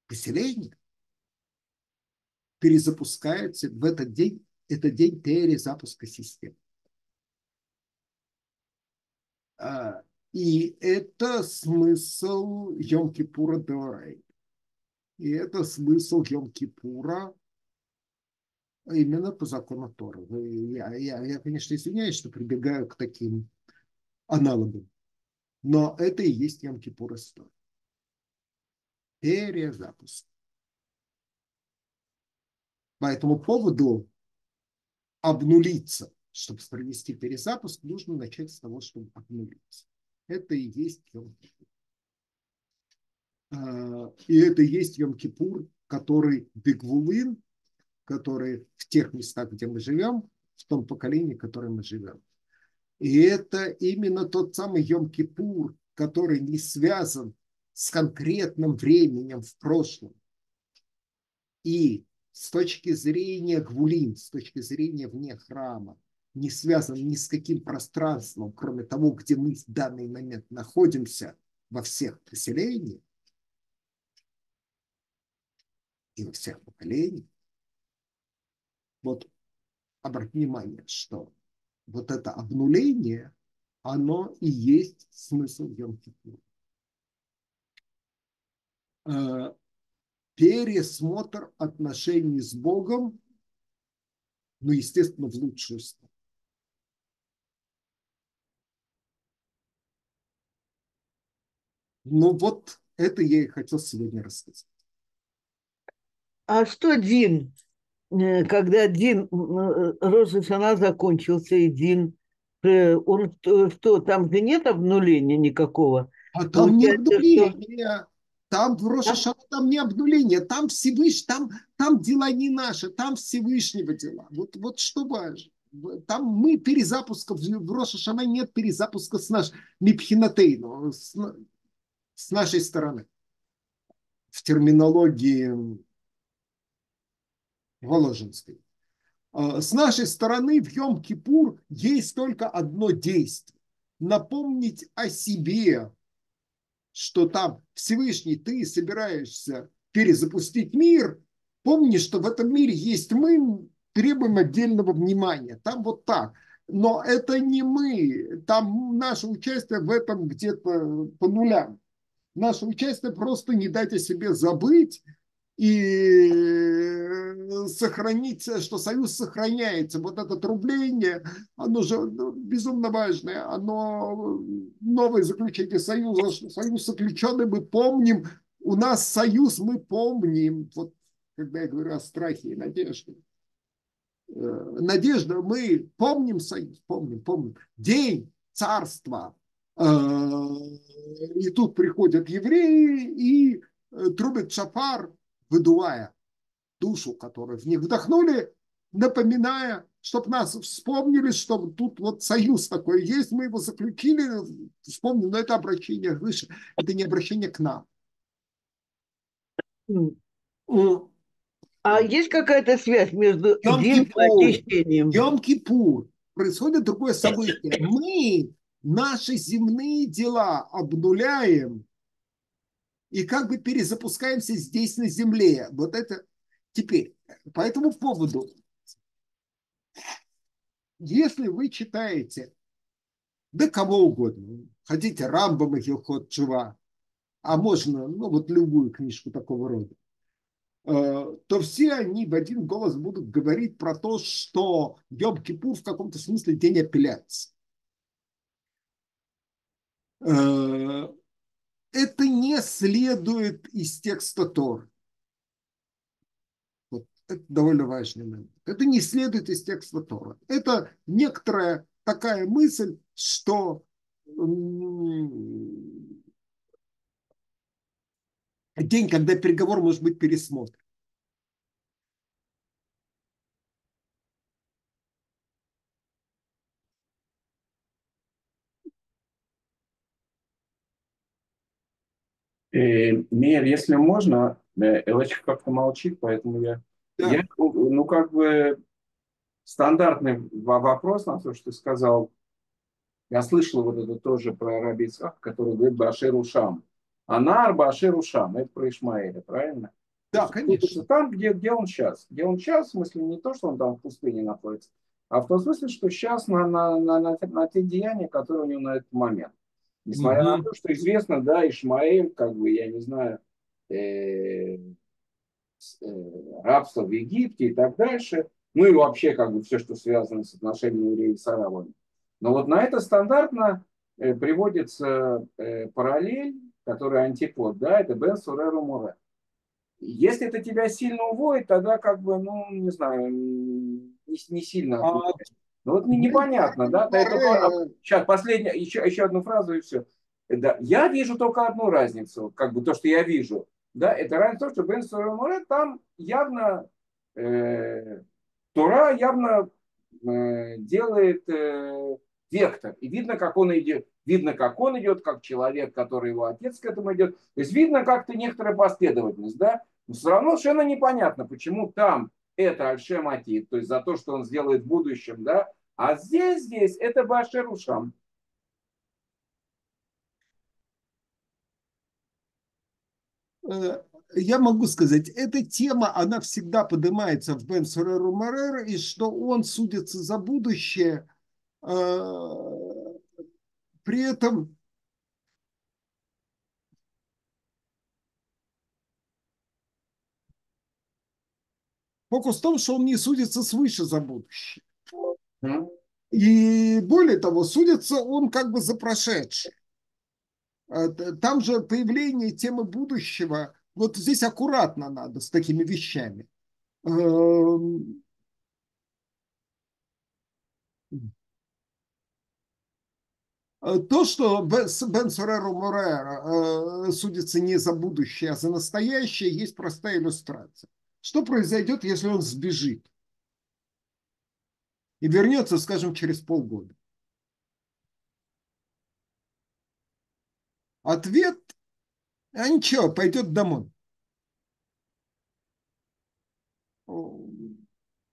поселениях перезапускается в этот день, это день перезапуска системы. И это смысл Йом-Кипура Деорей. И это смысл Йом-Кипура именно по закону Тора. Я, я, я, конечно, извиняюсь, что прибегаю к таким аналогам. Но это и есть Йом-Кипур история. Перезапуск. По этому поводу обнулиться, чтобы провести перезапуск, нужно начать с того, чтобы обнулиться. Это и есть Йом-Кипур. А, и это и есть Йом-Кипур, который Бегвулын, который в тех местах, где мы живем, в том поколении, в котором мы живем. И это именно тот самый Йом-Кипур, который не связан с конкретным временем в прошлом. И с точки зрения Гвулин, с точки зрения вне храма, не связан ни с каким пространством, кроме того, где мы в данный момент находимся во всех поселениях и во всех поколениях. Вот обратите внимание, что вот это обнуление, оно и есть смысл йом э, Пересмотр отношений с Богом, ну, естественно, в лучшую сторону. Ну вот это я и хотел сегодня рассказать. А что Дин? Э, когда Дин, э, Рожешана закончился, и Дин, э, он что, там же нет обнуления никакого? А там не обнуления. Что... Там в Рошашана там не обнуление, там Всевышний, там, там дела не наши, там Всевышнего дела. Вот, вот что важно. Там мы перезапуска, в Рошашана нет перезапуска с наш Мипхинатейну, с, нашей стороны. В терминологии Воложенской. А, с нашей стороны в Йом-Кипур есть только одно действие. Напомнить о себе, что там Всевышний, ты собираешься перезапустить мир, помни, что в этом мире есть мы, требуем отдельного внимания. Там вот так. Но это не мы. Там наше участие в этом где-то по нулям. Наше участие просто не дать о себе забыть и сохранить, что союз сохраняется. Вот это трубление, оно же ну, безумно важное. Оно новое заключение союза, союз заключенный, мы помним, у нас союз, мы помним. Вот когда я говорю о страхе и надежде. Э, надежда, мы помним союз, помним, помним. День царства. Э, и тут приходят евреи и э, трубят шафар, выдувая душу, которую в них вдохнули, напоминая, чтобы нас вспомнили, что тут вот союз такой есть, мы его заключили, вспомним, но это обращение выше, это не обращение к нам. А есть какая-то связь между очищением? Йом-Кипур. Происходит другое событие. Мы наши земные дела обнуляем и как бы перезапускаемся здесь на земле. Вот это теперь. По этому поводу, если вы читаете, да кого угодно, хотите Рамбама Хилхот Чува, а можно, ну вот любую книжку такого рода, э, то все они в один голос будут говорить про то, что Йом-Кипур в каком-то смысле день апелляции. Э, это не следует из текста Тор. Вот, это довольно важный момент. Это не следует из текста Тора. Это некоторая такая мысль, что день, когда переговор может быть пересмотрен. Э, Мир, если можно, э, Элочка как-то молчит, поэтому я... Да. я... Ну, как бы стандартный вопрос на то, что ты сказал. Я слышал вот это тоже про Рабицах, который говорит Башир Ушам. Анар Башир Ушам. Это про Ишмаэля, правильно? Да, конечно. Там, где, где он сейчас. Где он сейчас, в смысле, не то, что он там в пустыне находится, а в том смысле, что сейчас на, на, на, на, на те деяния, которые у него на этот момент. Несмотря угу. на то, что известно, да, Ишмаэль, как бы, я не знаю, э, э, рабство в Египте и так дальше, ну и вообще как бы все, что связано с отношением евреев с арабами. Но вот на это стандартно э, приводится э, параллель, который антипод, да, это Бен Суреру Муре. Если это тебя сильно уводит, тогда как бы, ну, не знаю, не, не сильно. А, ну вот непонятно, да? Это, сейчас последняя, еще, еще одну фразу и все. Да, я вижу только одну разницу, как бы то, что я вижу. Да, это разница в том, что Бен Море там явно э, Тора явно э, делает, э, вектор. И видно, как он идет, видно, как он идет, как человек, который его отец к этому идет. То есть видно как-то некоторая последовательность, да? Но все равно совершенно непонятно, почему там это Альшематит, то есть за то, что он сделает в будущем, да? А здесь, здесь это Башерушам. Э, я могу сказать, эта тема, она всегда поднимается в Бен Суреру Марер, и что он судится за будущее, э, при этом фокус в том, что он не судится свыше за будущее. И более того, судится он как бы за прошедшее. Э, там же появление темы будущего, вот здесь аккуратно надо с такими вещами. Эм, то, что Бен Суреро Морера э, судится не за будущее, а за настоящее, есть простая иллюстрация. Что произойдет, если он сбежит и вернется, скажем, через полгода? Ответ, а ничего, пойдет домой.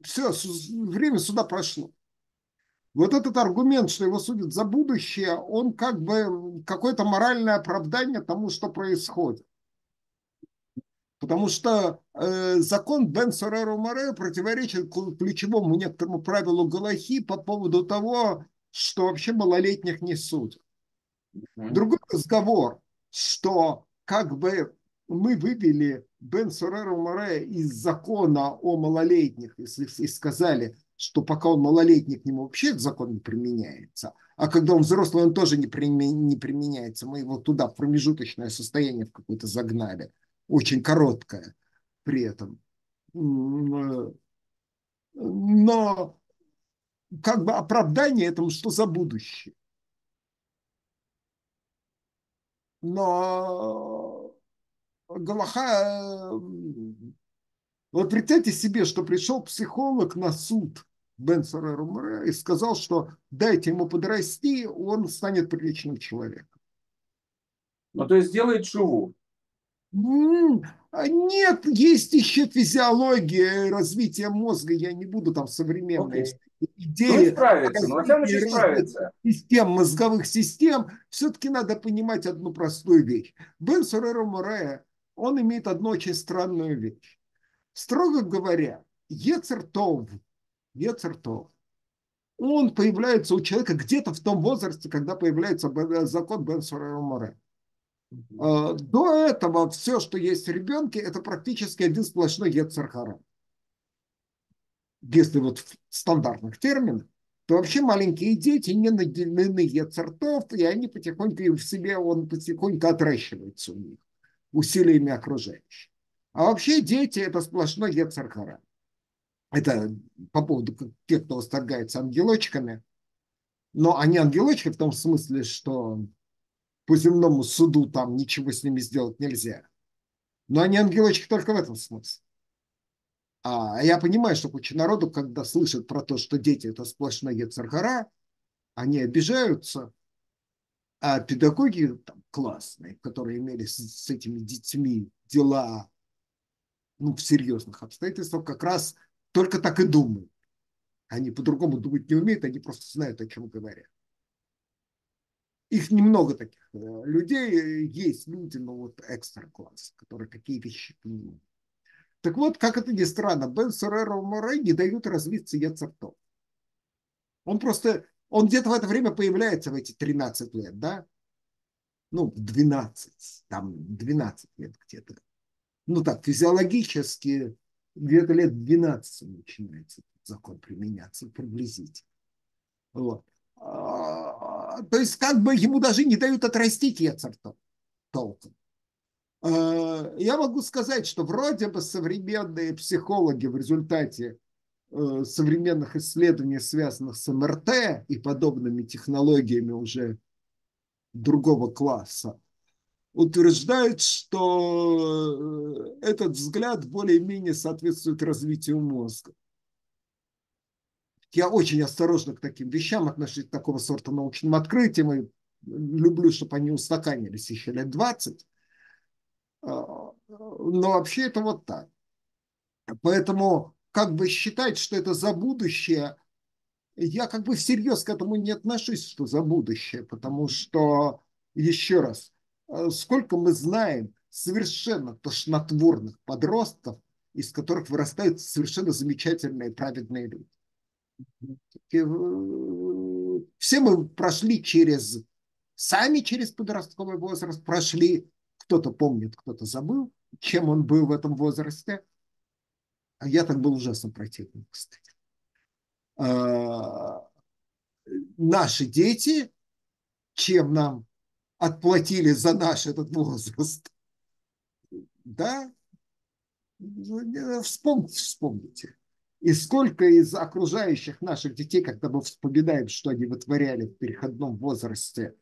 Все, время суда прошло. Вот этот аргумент, что его судят за будущее, он как бы какое-то моральное оправдание тому, что происходит. Потому что э, закон Бен Сореру Море противоречит ключевому некоторому правилу Галахи по поводу того, что вообще малолетних не судят. Другой разговор, что как бы мы вывели Бен Суреру Море из закона о малолетних, и сказали, что пока он малолетний, к нему вообще закон не применяется, а когда он взрослый, он тоже не, не применяется. Мы его туда в промежуточное состояние в какое-то загнали, очень короткое при этом. Но как бы оправдание этому, что за будущее. Но Галаха... Вот представьте себе, что пришел психолог на суд Бен Сарер и сказал, что дайте ему подрасти, он станет приличным человеком. Ну, то есть делает шуву. А нет, есть еще физиология развития мозга. Я не буду там современные okay. идеи. Ну, справится, но справится. Систем, мозговых систем. Все-таки надо понимать одну простую вещь. Бен Суреро Морея, он имеет одну очень странную вещь. Строго говоря, Ецертов, Ецертов, он появляется у человека где-то в том возрасте, когда появляется закон Бен Суреро Морея. А, до этого все, что есть в ребенке, это практически один сплошной ецархара. Если вот в стандартных терминах, то вообще маленькие дети не наделены ецартов, и они потихоньку в себе, он потихоньку отращивается у них усилиями окружающих. А вообще дети это сплошной ецархара. Это по поводу тех, кто восторгается ангелочками. Но они ангелочки в том смысле, что по земному суду там ничего с ними сделать нельзя. Но они ангелочки только в этом смысле. А я понимаю, что куча народу, когда слышат про то, что дети это сплошная ецаргара, они обижаются, а педагоги там, классные, которые имели с, с этими детьми дела ну, в серьезных обстоятельствах, как раз только так и думают. Они по-другому думать не умеют, они просто знают, о чем говорят. Их немного таких э, людей, есть люди, но вот экстра класс, которые такие вещи понимают. Так вот, как это ни странно, Бен Суреро Море не дают развиться Яцертов. Он просто, он где-то в это время появляется в эти 13 лет, да? Ну, 12, там 12 лет где-то. Ну так, физиологически где-то лет 12 начинается закон применяться приблизительно. Вот. А, то есть как бы ему даже не дают отрастить яцер толком. А, я могу сказать, что вроде бы современные психологи в результате э, современных исследований, связанных с МРТ и подобными технологиями уже другого класса, утверждают, что э, этот взгляд более-менее соответствует развитию мозга. Я очень осторожно к таким вещам отношусь, к такого сорта научным открытиям, и люблю, чтобы они устаканились еще лет 20. А, но вообще это вот так. Поэтому как бы считать, что это за будущее, я как бы всерьез к этому не отношусь, что за будущее, потому что, еще раз, э, сколько мы знаем совершенно тошнотворных подростков, из которых вырастают совершенно замечательные праведные люди. Э, все мы прошли через, сами через подростковый возраст, прошли, кто-то помнит, кто-то забыл, чем он был в этом возрасте. А я так был ужасно противным, кстати. А, наши дети, чем нам отплатили за наш этот возраст, да, вспомните, вспомните. И сколько из окружающих наших детей, когда мы вспоминаем, что они вытворяли в переходном возрасте,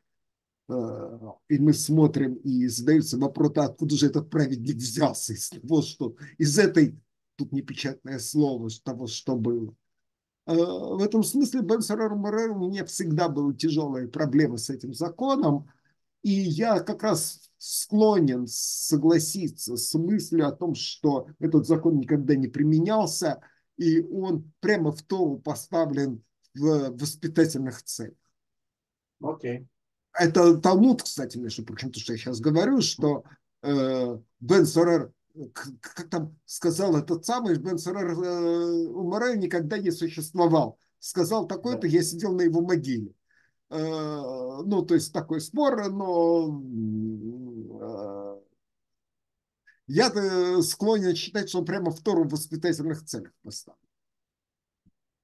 э, и мы смотрим, и задаются вопрос, а откуда же этот праведник взялся из того, что? Из этой, тут непечатное слово, того, что было. Э, в этом смысле Бен Сарар Морер у меня всегда были тяжелые проблемы с этим законом, и я как раз склонен согласиться с мыслью о том, что этот закон никогда не применялся – и он прямо в Тору поставлен в воспитательных целях. Окей. Okay. Это Талмуд, кстати, между прочим, то, что я сейчас говорю, что э, Бен Сорер, как там сказал этот самый Бен Сорер, э, Умаре никогда не существовал. Сказал такое-то, я сидел на его могиле. Э, ну, то есть такой спор, но я склонен считать, что он прямо в Тору в воспитательных целях поставлен.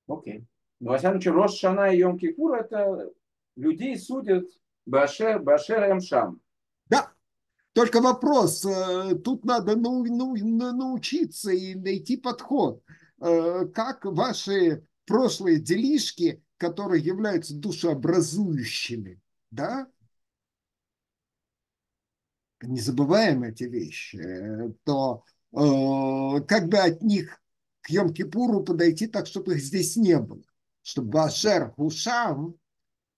Окей. Okay. Ну, во всяком случае, Рош Шана и Йом Кипур это людей судят Башер, Башер Эмшам. Да, только вопрос, э, тут надо нау, нау, научиться и найти подход. Э, как ваши прошлые делишки, которые являются душеобразующими, да, не забываем эти вещи, то э, как бы от них к Йом-Кипуру подойти так, чтобы их здесь не было. Чтобы Башер Хушам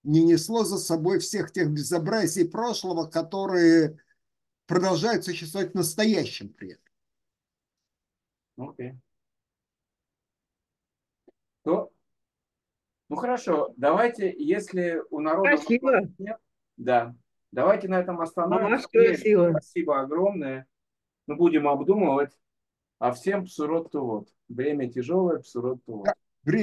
не несло за собой всех тех безобразий прошлого, которые продолжают существовать в настоящем при этом. Окей. Okay. То, ну хорошо, давайте, если у народа Спасибо. нет, да, Давайте на этом остановимся. Спасибо. Спасибо огромное. Мы будем обдумывать. А всем псурот вот. Время тяжелое, псурот вот.